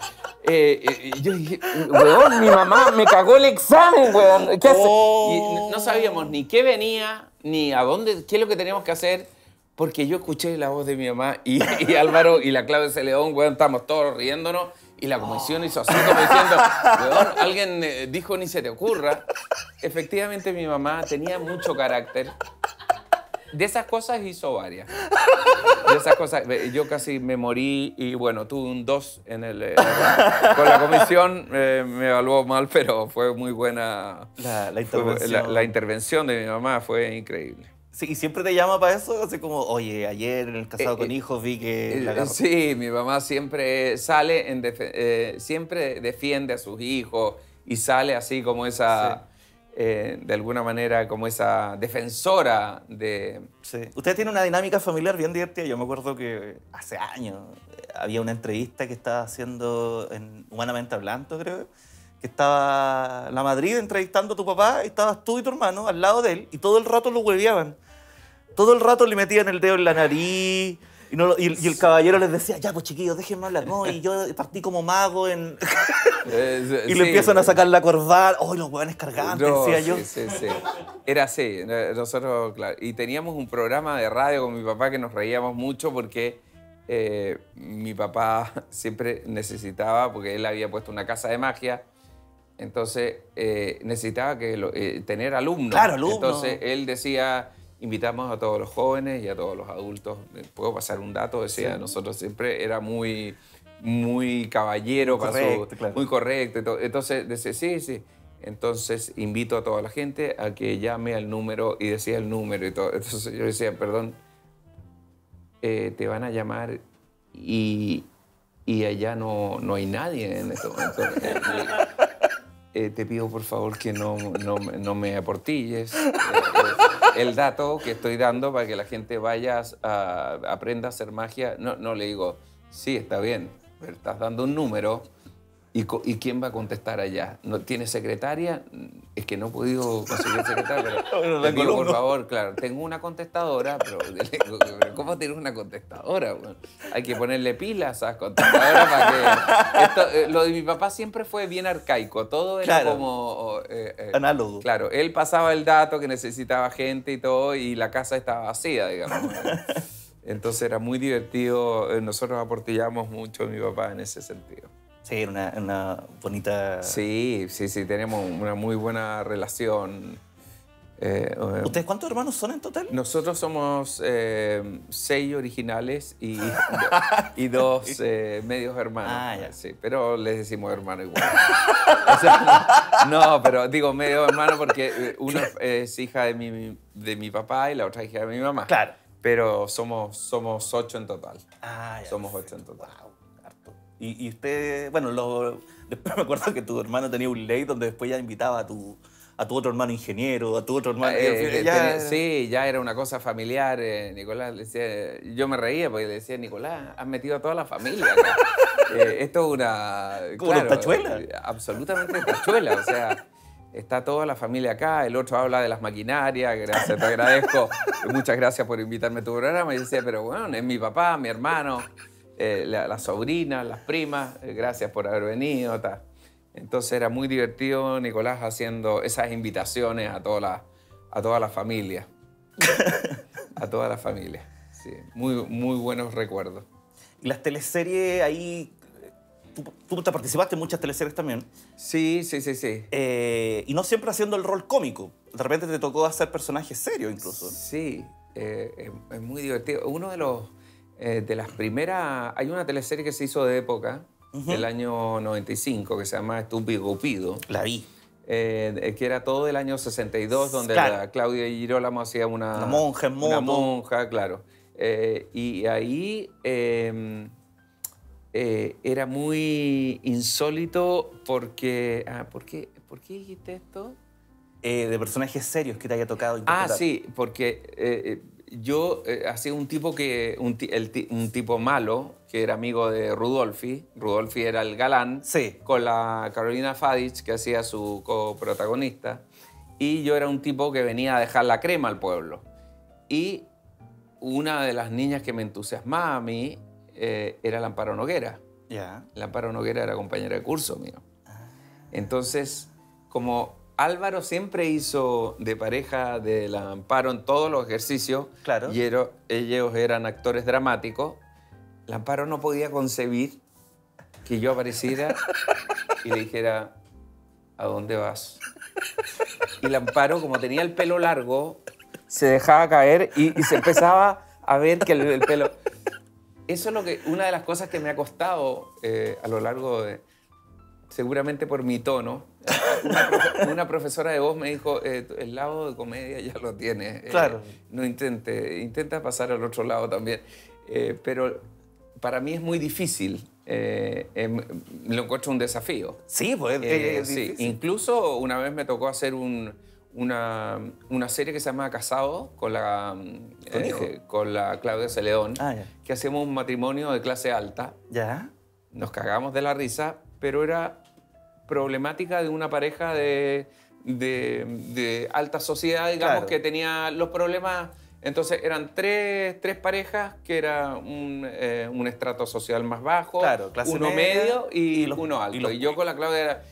Eh, eh, y yo dije, weón, mi mamá me cagó el examen, weón. ¿Qué hace? Y no sabíamos ni qué venía, ni a dónde, qué es lo que teníamos que hacer, porque yo escuché la voz de mi mamá y, Álvaro y la Claudia León, weón, estamos todos riéndonos. Y la comisión hizo así como diciendo, alguien eh, dijo ni se te ocurra. Efectivamente mi mamá tenía mucho carácter. De esas cosas hizo varias. De esas cosas, yo casi me morí y bueno, tuve un 2 en el... eh, con la comisión eh, me evaluó mal, pero fue muy buena. La, la fue- intervención. la- la intervención de mi mamá fue increíble. Sí, y siempre te llama para eso, así como, oye, ayer en el Casado Eh, con eh, Hijos vi que la Eh, agarró". Sí, mi mamá siempre sale, en eh, siempre defiende a sus hijos y sale así como esa, de alguna manera, como esa defensora de... Sí. Usted tiene una dinámica familiar bien divertida. Yo me acuerdo que hace años había una entrevista que estaba haciendo en Humanamente Hablando, creo, que estaba la Madrid entrevistando a tu papá y estabas tú y tu hermano al lado de él y todo el rato lo hueveaban. Todo el rato le metían el dedo en la nariz y, no lo- y el- y el caballero les decía, ya pues chiquillos, déjenme hablar. No, y yo partí como mago en... (laughs) Eh, (laughs) y sí, le empiezan a sacar la corbata. ¡Oh, los hueones cargantes! No, decía yo. Sí, sí. Era así. Nosotros, claro. Y teníamos un programa de radio con mi papá que nos reíamos mucho porque eh, mi papá (laughs) siempre necesitaba, porque él había puesto una casa de magia, entonces eh, necesitaba que lo- eh, tener alumnos. Claro, alumnos. Entonces él decía, invitamos a todos los jóvenes y a todos los adultos. Eh, ¿Puedo pasar un dato? Decía, nosotros siempre era muy, muy caballero, claro. muy correcto. Entonces decía, sí, sí. Entonces invito a toda la gente a que llame al número y decía el número y todo. Entonces yo decía, perdón, eh, te van a llamar y, y allá no, no hay nadie en este momento. (laughs) Eh, te pido por favor que no, no, no me aportilles eh, eh, el dato que estoy dando para que la gente vaya a, aprenda a hacer magia. No, no le digo, sí, está bien, pero estás dando un número ¿Y, y quién va a contestar allá? ¿No tiene secretaria? Es que no he podido conseguir secretaria. Pero (laughs) tengo digo, por favor, claro, tengo una contestadora, pero, (laughs) ¿cómo tienes una contestadora? Bueno, hay que ponerle pilas a esas contestadoras para que... (laughs) Esto, eh, lo de mi papá siempre fue bien arcaico, todo era Claro. como... eh, eh, Análogo. Claro, él pasaba el dato que necesitaba gente y todo, y la casa estaba vacía, digamos. Entonces era muy divertido, eh, nosotros aportillamos mucho a mi papá en ese sentido. Sí, era una, una bonita... Sí, sí, sí, tenemos una muy buena relación. Eh, ¿Ustedes cuántos hermanos son en total? nosotros somos eh, seis originales y, (laughs) y dos eh, medios hermanos. Ah, ya. Sí, pero les decimos hermano igual. (laughs) O sea, no, pero digo medio hermano porque eh, uno es hija de mi, de mi papá y la otra hija de mi mamá. Claro. Pero somos, somos ocho en total. Ah, ya, Somos ocho en total. Wow. Y, y usted, bueno, lo- después (laughs) me acuerdo que tu hermano tenía un ley donde después ya invitaba a tu, a tu otro hermano ingeniero, a tu otro hermano... Eh, ya- tenía- sí, ya era una cosa familiar. eh, Nicolás le decía, yo me reía porque le decía, Nicolás, has metido a toda la familia. acá". (laughs) Eh, esto es una. Como los tachuelas. eh, Absolutamente tachuela. O sea, está toda la familia acá. El otro habla de las maquinarias. Gracias, te agradezco. Muchas gracias por invitarme a tu programa. Y decía, pero bueno, es mi papá, mi hermano, eh, la, la sobrina, las primas. eh, gracias por haber venido. ta. Entonces era muy divertido Nicolás haciendo esas invitaciones a toda la, a toda la familia. (laughs) a toda la familia. Sí, muy, muy buenos recuerdos. Y las teleseries ahí... Tú, tú te participaste en muchas teleseries también. Sí, sí, sí, sí. eh, y no siempre haciendo el rol cómico. De repente te tocó hacer personajes serios incluso. Sí, eh, es, es muy divertido. Uno de los eh, de las primeras, hay una teleserie que se hizo de época, del año 95, que se llama Estúpido Cupido, La vi. eh, que era todo del año 62, donde Claro. la Claudia Girolamo hacía una, Una monja en Una monja, claro. Eh, y ahí eh, era muy insólito porque... Ah, ¿por, qué, ¿Por qué dijiste esto? Eh, de personajes serios que te haya tocado Ah, interpretar. sí, porque eh, yo eh, hacía un tipo que un, el un tipo malo que era amigo de Rudolfi. Rudolfi era el galán Sí. con la Carolina Fadich que hacía su coprotagonista y yo era un tipo que venía a dejar la crema al pueblo. Y una de las niñas que me entusiasmaba a mí eh, era la Amparo Noguera. Ya. La Amparo Noguera era compañera de curso mío. Ah. Entonces, como Álvaro siempre hizo de pareja de la Amparo en todos los ejercicios, Claro. y ero- ellos eran actores dramáticos, la Amparo no podía concebir que yo apareciera y le dijera, ¿a dónde vas? Y la Amparo, como tenía el pelo largo, se dejaba caer y, y se empezaba a ver que el, el pelo... Eso es lo que, una de las cosas que me ha costado eh, a lo largo de, seguramente por mi tono. Una, profe- una profesora de voz me dijo, eh, el lado de comedia ya lo tienes. eh, Claro. no intente, intenta pasar al otro lado también. Eh, pero para mí es muy difícil. em, lo encuentro un desafío. Sí, pues es sí, incluso una vez me tocó hacer un- una, una serie que se llama Casado con la, ¿Con hijo? con la Claudia Celedón, Ah, que hacíamos un matrimonio de clase alta. Ya. Nos cagamos de la risa, pero era problemática de una pareja de, de- de alta sociedad, digamos, Claro. que tenía los problemas. Entonces eran tres, tres parejas que era un, eh, un estrato social más bajo, Claro, uno media medio y, y los- uno y alto. Y, los- yo con la Claudia era...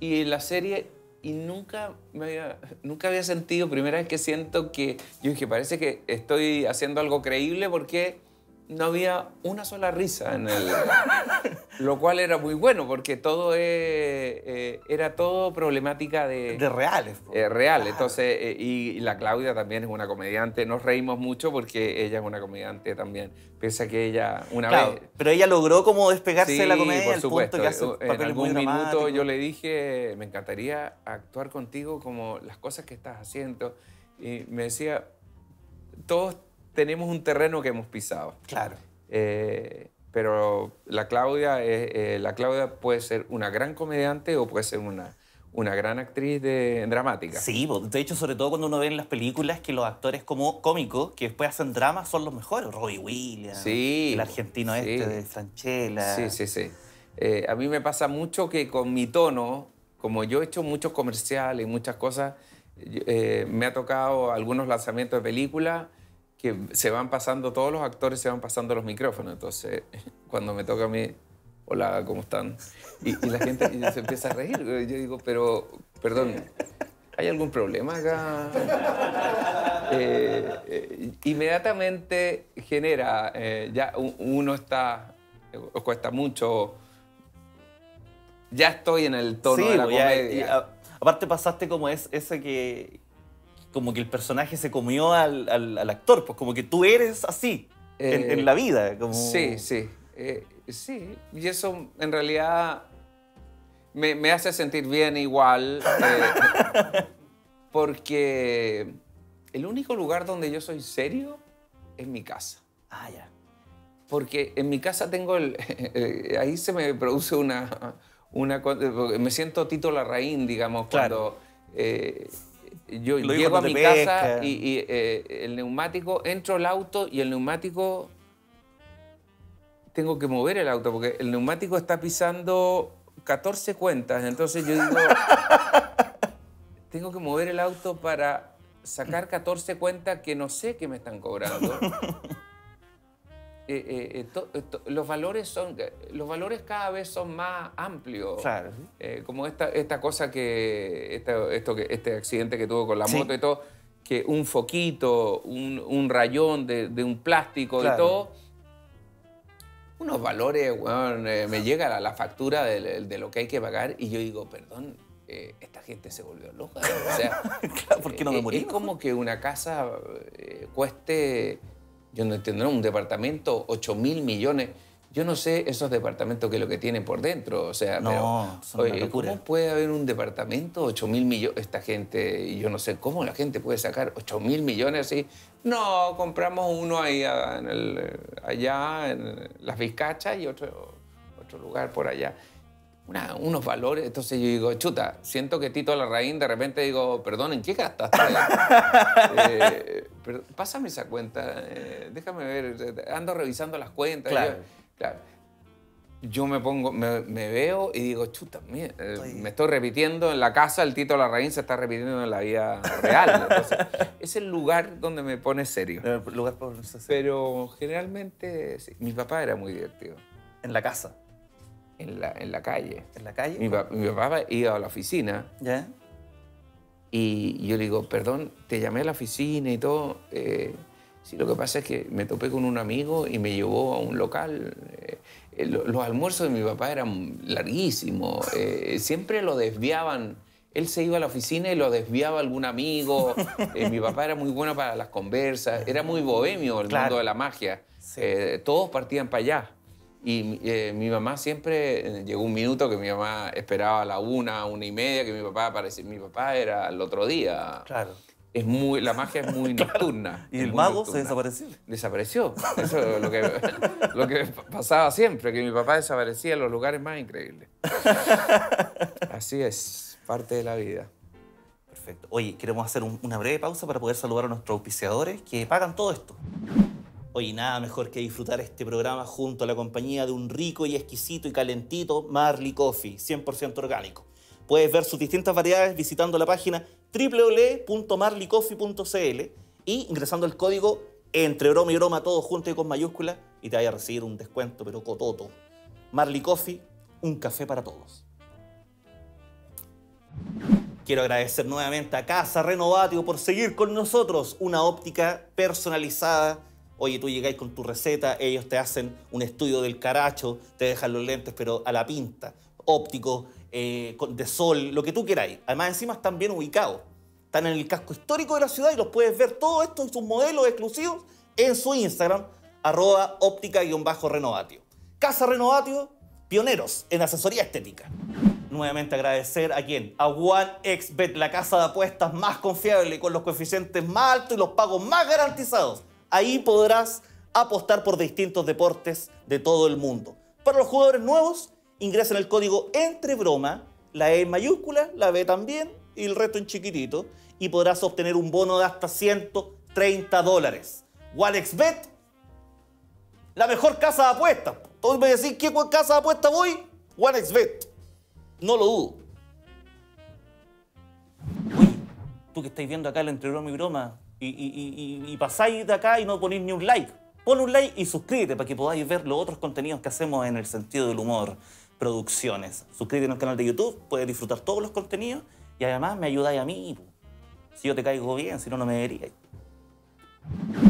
Y la serie, y nunca, me había, nunca había sentido, primera vez que siento que, yo dije, parece que estoy haciendo algo creíble porque no había una sola risa en el... (laughs) lo cual era muy bueno porque todo es, eh, era todo problemática de... De reales. po. eh, real, entonces, eh, y, y la Claudia también es una comediante, nos reímos mucho porque ella es una comediante también, pese a que ella una Claro, vez... pero ella logró como despegarse de la comedia por al supuesto. punto que hace en papeles muy algún minuto dramáticos. yo le dije, me encantaría actuar contigo como las cosas que estás haciendo. Y me decía, todos tenemos un terreno que hemos pisado. Claro. Eh, pero la Claudia, es- eh, la Claudia puede ser una gran comediante o puede ser una, una gran actriz de, dramática. Sí, de hecho, sobre todo cuando uno ve en las películas que los actores como cómicos que después hacen drama son los mejores. Robbie Williams, Sí, el argentino sí. este de Franchella. Sí, sí, sí. Eh, a mí me pasa mucho que con mi tono, como yo he hecho muchos comerciales y muchas cosas, eh, me ha tocado algunos lanzamientos de películas que se van pasando, todos los actores se van pasando los micrófonos. Entonces, (laughs) cuando me toca a mí, hola, ¿cómo están? Y, y la gente se empieza a reír. Yo digo, pero, perdón, ¿hay algún problema acá? Eh, eh, inmediatamente genera, eh, ya uno está, eh, cuesta mucho, ya estoy en el tono Sí, de la ya- comedia. y a- aparte pasaste como es, ese que, como que el personaje se comió al, al- al actor, pues como que tú eres así en, Eh, en la vida. Como... Sí, sí. eh, sí. Y eso en realidad me, me hace sentir bien igual. eh, (laughs) porque el único lugar donde yo soy serio es mi casa. Ah, ya. Porque en mi casa tengo el... (laughs) eh, ahí se me produce una... una me siento Tito Larraín, digamos, Claro. cuando eh, yo Lo llego a mi casa y, y, eh, el neumático, entro al auto y el neumático... Tengo que mover el auto porque el neumático está pisando 14 cuentas. Entonces yo digo, (laughs) tengo que mover el auto para sacar 14 cuentas que no sé qué me están cobrando. (laughs) Eh, eh, eh, to- to- los, valores son, los valores cada vez son más amplios. Claro. Eh, como esta, esta cosa que, esta- esto que, este accidente que tuvo con la Sí. moto y todo, que un foquito, un, un rayón de, de un plástico Claro. y todo, unos valores, weón, eh, me llega la, la factura de, de lo que hay que pagar y yo digo, perdón, esta gente se volvió loca. O sea, (laughs) Claro, ¿por qué no me morí? Es como que una casa cueste, yo no entiendo, un departamento, 8 mil millones. Yo no sé esos departamentos qué es lo que tienen por dentro. O sea, No, pero, oye. ¿cómo puede haber un departamento, 8 mil millones? Esta gente, yo no sé cómo la gente puede sacar 8 mil millones así. No, compramos uno ahí a- en el- allá en las Vizcachas y otro, otro lugar por allá. Una- unos valores. Entonces yo digo, chuta, siento que Tito Larraín de repente digo, perdón, ¿en qué gastaste? (laughs) Eh, pero pásame esa cuenta, eh, déjame ver, ando revisando las cuentas. Claro. Yo, claro. Yo me pongo, me, me veo y digo, chuta, mira, eh, Estoy- me estoy repitiendo en la casa, el Tito Larraín se está repitiendo en la vida real. Entonces, es el lugar donde me pone serio. El lugar por Pero generalmente, sí. mi papá era muy divertido. En la casa. En la, en la calle. En la calle. Mi, pa- mi papá iba a la oficina ¿Ya? Y yo le digo, perdón, te llamé a la oficina y todo. eh, sí, lo que pasa es que me topé con un amigo y me llevó a un local. eh, eh, lo- los almuerzos de mi papá eran larguísimos. eh, siempre lo desviaban. Él se iba a la oficina y lo desviaba algún amigo. (laughs) mi papá era muy bueno para las conversas. Era muy bohemio el Claro. mundo de la magia. Sí. Todos partían para allá. Y eh, mi mamá siempre, eh, llegó un minuto que mi mamá esperaba a la una, una y media, que mi papá aparecía. Mi papá era el otro día. Claro. Es muy, la magia es muy (laughs) nocturna. Y el mago se desapareció. Desapareció. Eso es lo que, (laughs) lo que pasaba siempre, que mi papá desaparecía en los lugares más increíbles. Así es, parte de la vida. Perfecto. Oye, queremos hacer un- una breve pausa para poder saludar a nuestros auspiciadores que pagan todo esto. Oye, nada mejor que disfrutar este programa junto a la compañía de un rico y exquisito y calentito Marley Coffee, 100% orgánico. Puedes ver sus distintas variedades visitando la página www.marleycoffee.cl y ingresando el código entre broma y broma todo junto y con mayúscula y te vaya a recibir un descuento, pero cototo. Marley Coffee, un café para todos. Quiero agradecer nuevamente a Casa Renovatio por seguir con nosotros. Una óptica personalizada. Oye, tú llegáis con tu receta, ellos te hacen un estudio del caracho, te dejan los lentes, pero a la pinta. Óptico, eh, de sol, lo que tú queráis. Además, encima están bien ubicados. Están en el casco histórico de la ciudad y los puedes ver todo esto y sus modelos exclusivos en su Instagram, arroba óptica-renovatio. Casa Renovatio, pioneros en asesoría estética. Nuevamente agradecer a quién? A OneXBet, la casa de apuestas más confiable, con los coeficientes más altos y los pagos más garantizados. Ahí podrás apostar por distintos deportes de todo el mundo. Para los jugadores nuevos, ingresen el código entre broma, la E en mayúscula, la B también y el resto en chiquitito, y podrás obtener un bono de hasta 130 dólares. OneXBet, la mejor casa de apuestas. Todos me decís, ¿qué casa de apuestas voy? OneXBet. No lo dudo. Tú que estáis viendo acá el entre broma y broma y, y- y- y- y pasáis de acá y no ponéis ni un like. Pon un like y suscríbete para que podáis ver los otros contenidos que hacemos en el sentido del humor, producciones. Suscríbete al canal de YouTube, puedes disfrutar todos los contenidos y además me ayudáis a mí. Si yo te caigo bien, si no, no me veríais.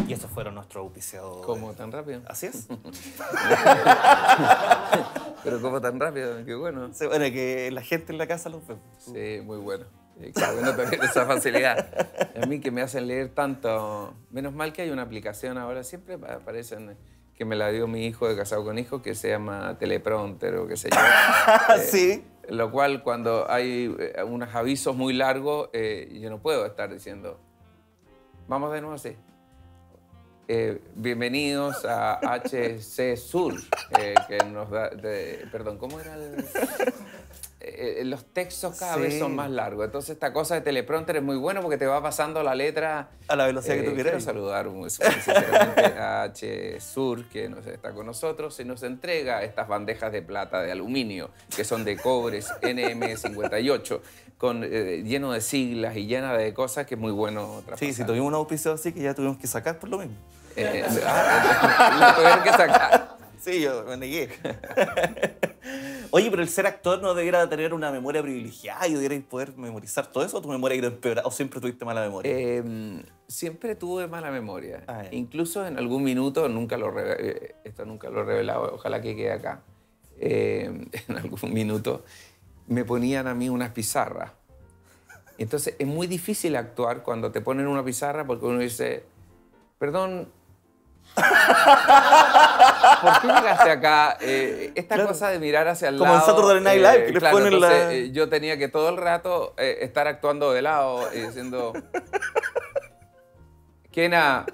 Y esos fueron nuestros auspiciadores. ¿Cómo tan rápido? Así es. (laughs) Pero ¿cómo tan rápido? Qué bueno. Sí, bueno, que la gente en la casa los ve. Sí, muy bueno. Eh, Claro, no tener esa facilidad. A mí que me hacen leer tanto. Menos mal que hay una aplicación ahora, siempre aparecen que me la dio mi hijo de casado con hijo que se llama Teleprompter o qué sé yo. (laughs) Eh, sí. Lo cual cuando hay eh, unos avisos muy largos, eh, yo no puedo estar diciendo, vamos de nuevo así. Eh, bienvenidos a HC Sur, que nos da, de- perdón, ¿cómo era el...? Eh, los textos cada vez Sí. son más largos, entonces esta cosa de teleprompter es muy bueno porque te va pasando la letra A la velocidad que tú eh, quieras. Quiero saludar muy sinceramente a H. Sur, que nos está con nosotros, y nos entrega estas bandejas de plata de aluminio, que son de cobres (laughs) NM58, con, eh, lleno de siglas y llena de cosas que es muy bueno Sí, traspasar. si tuvimos un auspicio así que ya tuvimos que sacar por lo mismo. Ah, lo tuvieron que sacar. Sí, yo me negué. (laughs) Oye, pero el ser actor no debiera tener una memoria privilegiada y debierais poder memorizar todo eso o tu memoria ha ido empeorada o siempre tuviste mala memoria. Eh, siempre tuve mala memoria. Ah. Incluso en algún minuto, nunca lo eh, esto nunca lo he revelado, ojalá que quede acá. Eh, (laughs) en algún minuto me ponían a mí unas pizarras. Entonces es muy difícil actuar cuando te ponen una pizarra porque uno dice, perdón, (laughs) ¿por qué llegaste acá? Eh, esta Claro. cosa de mirar hacia el Como en lado. Saturday Night Live, que les claro, ponen entonces, la- eh, yo tenía que todo el rato eh, estar actuando de lado y diciendo. Kena.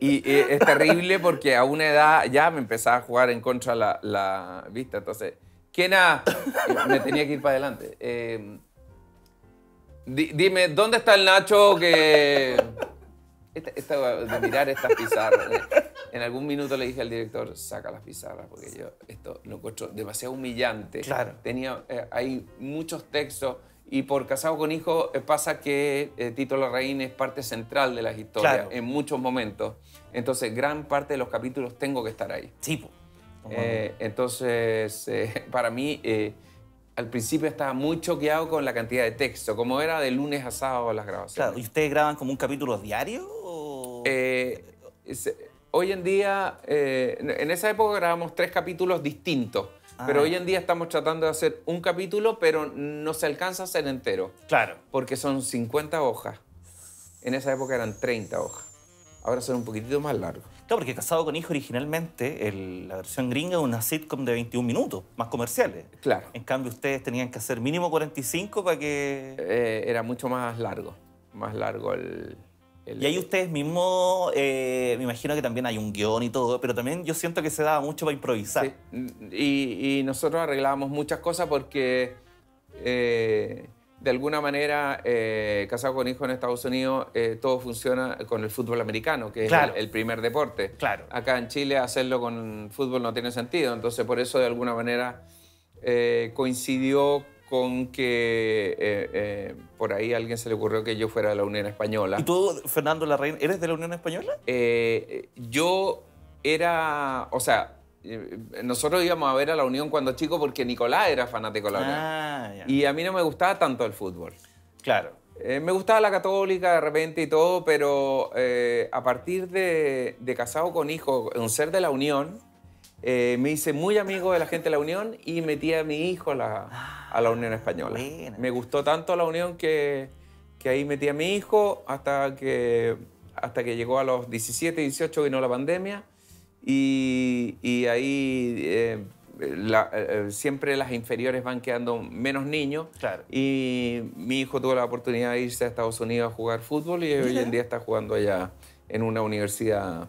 Y eh, es terrible porque a una edad ya me empezaba a jugar en contra la, la vista. Entonces, Kena, me tenía que ir para adelante. Eh, di- dime, ¿dónde está el Nacho que. Esta, esta- de mirar estas pizarras. En algún minuto le dije al director, saca las pizarras, porque yo esto lo encuentro demasiado humillante. Claro. Tenía, eh, hay muchos textos y por Casado con Hijo eh, pasa que eh, Tito Larraín es parte central de las historias Claro. en muchos momentos. Entonces, gran parte de los capítulos tengo que estar ahí. Sí, Eh, entonces, eh, (laughs) para mí, al principio estaba muy choqueado con la cantidad de texto, como era de lunes a sábado las grabaciones. Claro, ¿y ustedes graban como un capítulo diario? Eh, hoy en día, eh, en esa época grabamos tres capítulos distintos, Ah. pero hoy en día estamos tratando de hacer un capítulo, pero no se alcanza a hacer entero, Claro. porque son 50 hojas. En esa época eran 30 hojas. Ahora son un poquitito más largos. Claro, porque Casado con Hijo originalmente, el- la versión gringa es una sitcom de 21 minutos, más comerciales. Claro. En cambio, ustedes tenían que hacer mínimo 45 para que... Eh, era mucho más largo, más largo el... el- Y ahí ustedes mismos, eh, me imagino que también hay un guion y todo, pero también yo siento que se daba mucho para improvisar. Sí. Y, y nosotros arreglábamos muchas cosas porque eh, de alguna manera, eh, casado con hijo en Estados Unidos, todo funciona con el fútbol americano, que es el, el primer deporte. Claro. Acá en Chile hacerlo con fútbol no tiene sentido, entonces por eso de alguna manera coincidió con que eh, eh, por ahí a alguien se le ocurrió que yo fuera de la Unión Española. ¿Y tú, Fernando Larraín, eres de la Unión Española? Eh, yo era, o sea, nosotros íbamos a ver a la Unión cuando chico porque Nicolás era fanático de la Unión. Ah. Y a mí no me gustaba tanto el fútbol. Claro. Me gustaba la católica de repente y todo, pero a partir de, de casado con hijo, un ser de la Unión, eh, me hice muy amigo de la gente de la Unión y metí a mi hijo a la, a la Unión Española. buena. Me gustó tanto la Unión que, que ahí metí a mi hijo hasta que, hasta que llegó a los 17, 18, vino la pandemia y, y ahí eh, la- eh, siempre las inferiores van quedando menos niños. Claro. Y mi hijo tuvo la oportunidad de irse a Estados Unidos a jugar fútbol y hoy en día está jugando allá en una universidad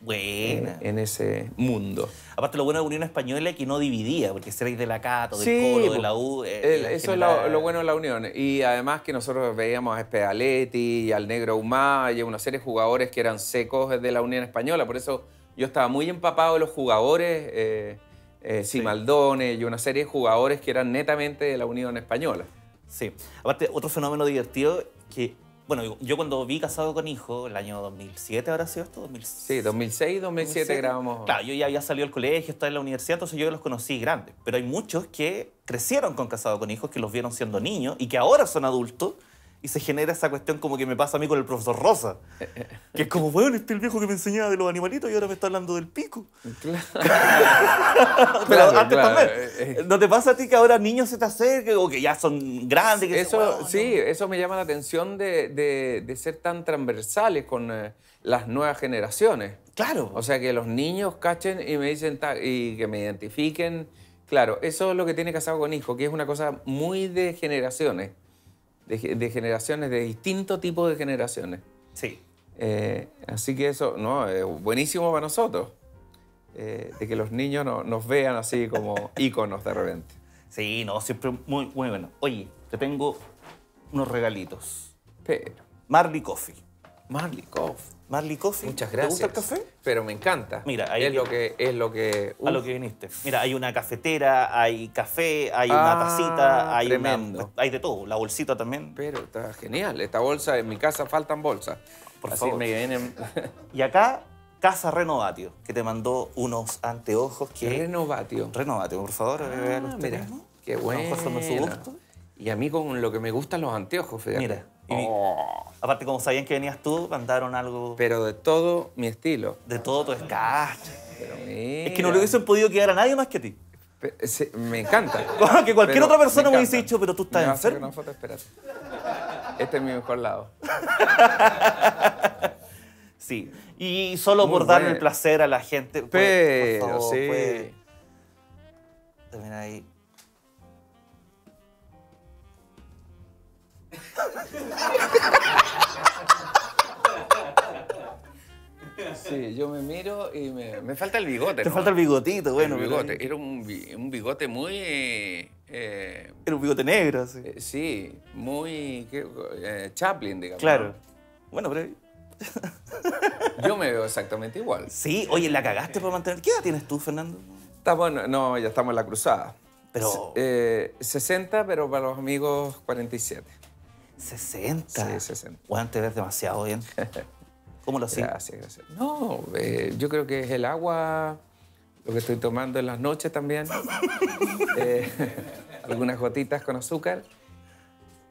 Buena. en ese mundo. Aparte, lo bueno de la Unión Española es que no dividía, porque si erais de la Cato, del Sí, Colo, de la U... eh, El- eso es lo, bueno de la unión. Y además que nosotros veíamos a Espedaletti y al Negro Humá y a una serie de jugadores que eran secos de la Unión Española. Por eso yo estaba muy empapado de los jugadores, eh, eh, Simaldone y una serie de jugadores que eran netamente de la Unión Española. Sí. Aparte, otro fenómeno divertido que, bueno, yo- cuando vi Casado con Hijo, el año 2007 habrá sido esto, 2007. Sí, 2006, 2007 grabamos. Claro, yo ya había salido del colegio, estaba en la universidad, entonces yo los conocí grandes. Pero hay muchos que crecieron con Casado con Hijos, que los vieron siendo niños y que ahora son adultos y se genera esa cuestión como que me pasa a mí con el profesor Rosa. Que es como, bueno, este es el viejo que me enseñaba de los animalitos y ahora me está hablando del pico. (laughs) Pero Claro, antes claro, también. eh, ¿No te pasa a ti que ahora niños se te acerquen o que ya son grandes? Que Eso, "Bueno, sí, eso me llama la atención de, de- de ser tan transversales con eh, las nuevas generaciones. Claro. O sea, que los niños cachen y me dicen y que me identifiquen. Claro, eso es lo que tiene casado con hijo, que es una cosa muy de generaciones, de, ge- de generaciones, de distinto tipo de generaciones. sí. Eh, así que eso, no, es buenísimo para nosotros, eh, de que los niños no- nos vean así como (laughs) íconos de repente. Sí, no, siempre muy, muy bueno. Oye, te tengo unos regalitos. Pero, Marley Coffee. Marley Coffee. Marley Coffee. Muchas ¿Te gracias. gusta el café? Pero me encanta. Mira, ahí es lo que es lo que A lo que viniste. Mira, hay una cafetera, hay café, hay Ah, una tacita, hay tremendo. una, hay de todo. La bolsita también. Pero está genial. Esta bolsa, en mi casa faltan bolsas. Por Así favor. me vienen. (laughs) Y acá, Casa Renovatio, que te mandó unos anteojos que... Renovatio. Renovatio, por favor, Ah, mira, qué bueno. su gusto. Y a mí con lo que me gustan los anteojos, fíjate. Mira, y- Oh, Aparte, como sabían que venías tú, mandaron algo pero de todo mi estilo. de todo tu escache. Pero Es que no le hubiesen podido quedar a nadie más que a ti. Me encanta. (laughs) que cualquier Pero otra persona me me hubiese dicho, pero tú estás ¿Me enfermo. una foto? Espérate. Este es mi mejor lado. (laughs) Sí. Y solo Muy por darle el placer a la gente. pues, Pero por favor, sí. pues, también ahí. Sí, yo me miro y me, me falta el bigote. Te ¿no? falta el bigotito, bueno. el bigote. Era un, un bigote muy. eh, eh, Era un bigote negro, así. eh, sí, muy. Eh, Chaplin, digamos. claro. ¿no? Bueno, pero. (laughs) Yo me veo exactamente igual. Sí, oye, la cagaste por mantener. ¿Qué edad tienes tú, Fernando? Estamos, no, ya estamos en la cruzada. Pero- Eh, 60, pero para los amigos 47. 60. Sí, 60. Bueno, te ves demasiado bien. (laughs) ¿Cómo lo hacías? Gracias, gracias. No, eh, yo creo que es el agua, lo que estoy tomando en las noches también. (laughs) Eh, (laughs) algunas gotitas con azúcar.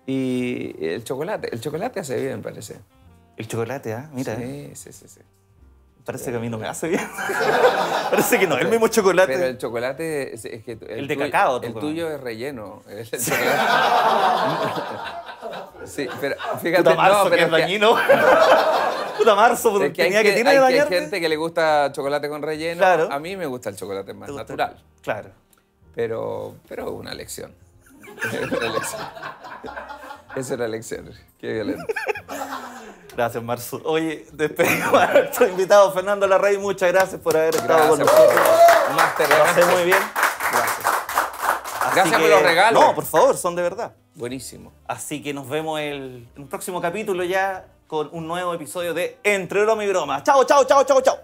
Y el chocolate. El chocolate hace bien, parece. El chocolate, ¿ah? Mira, eh, Sí, sí, sí, sí. parece que a mí no me hace bien. parece que no, el mismo chocolate. Pero el chocolate es, es que El de tuyo- cacao, El tuyo es relleno. El chocolate- sí, pero fíjate, Puta marzo, no, que pero es es que- dañino. (laughs) Puta marzo, Es que hay, tenía que que- tiene hay que- dañarte. gente que le gusta chocolate con relleno. Claro. A mí me gusta el chocolate más natural. Claro. Pero, pero una lección. (laughs) una lección. Es una lección. Qué violento. Gracias, Marzo. Oye, despedimos a nuestro invitado Fernando Larrey. Muchas gracias por haber estado con Gracias por nosotros. todo. Máster, Lo pasé muy bien. Gracias. Así Gracias por que- los regalos. No, por favor, son de verdad. Buenísimo. Así que nos vemos el, en un próximo capítulo ya con un nuevo episodio de Entre Broma y Broma. Chao, chao, chao, chao, chao.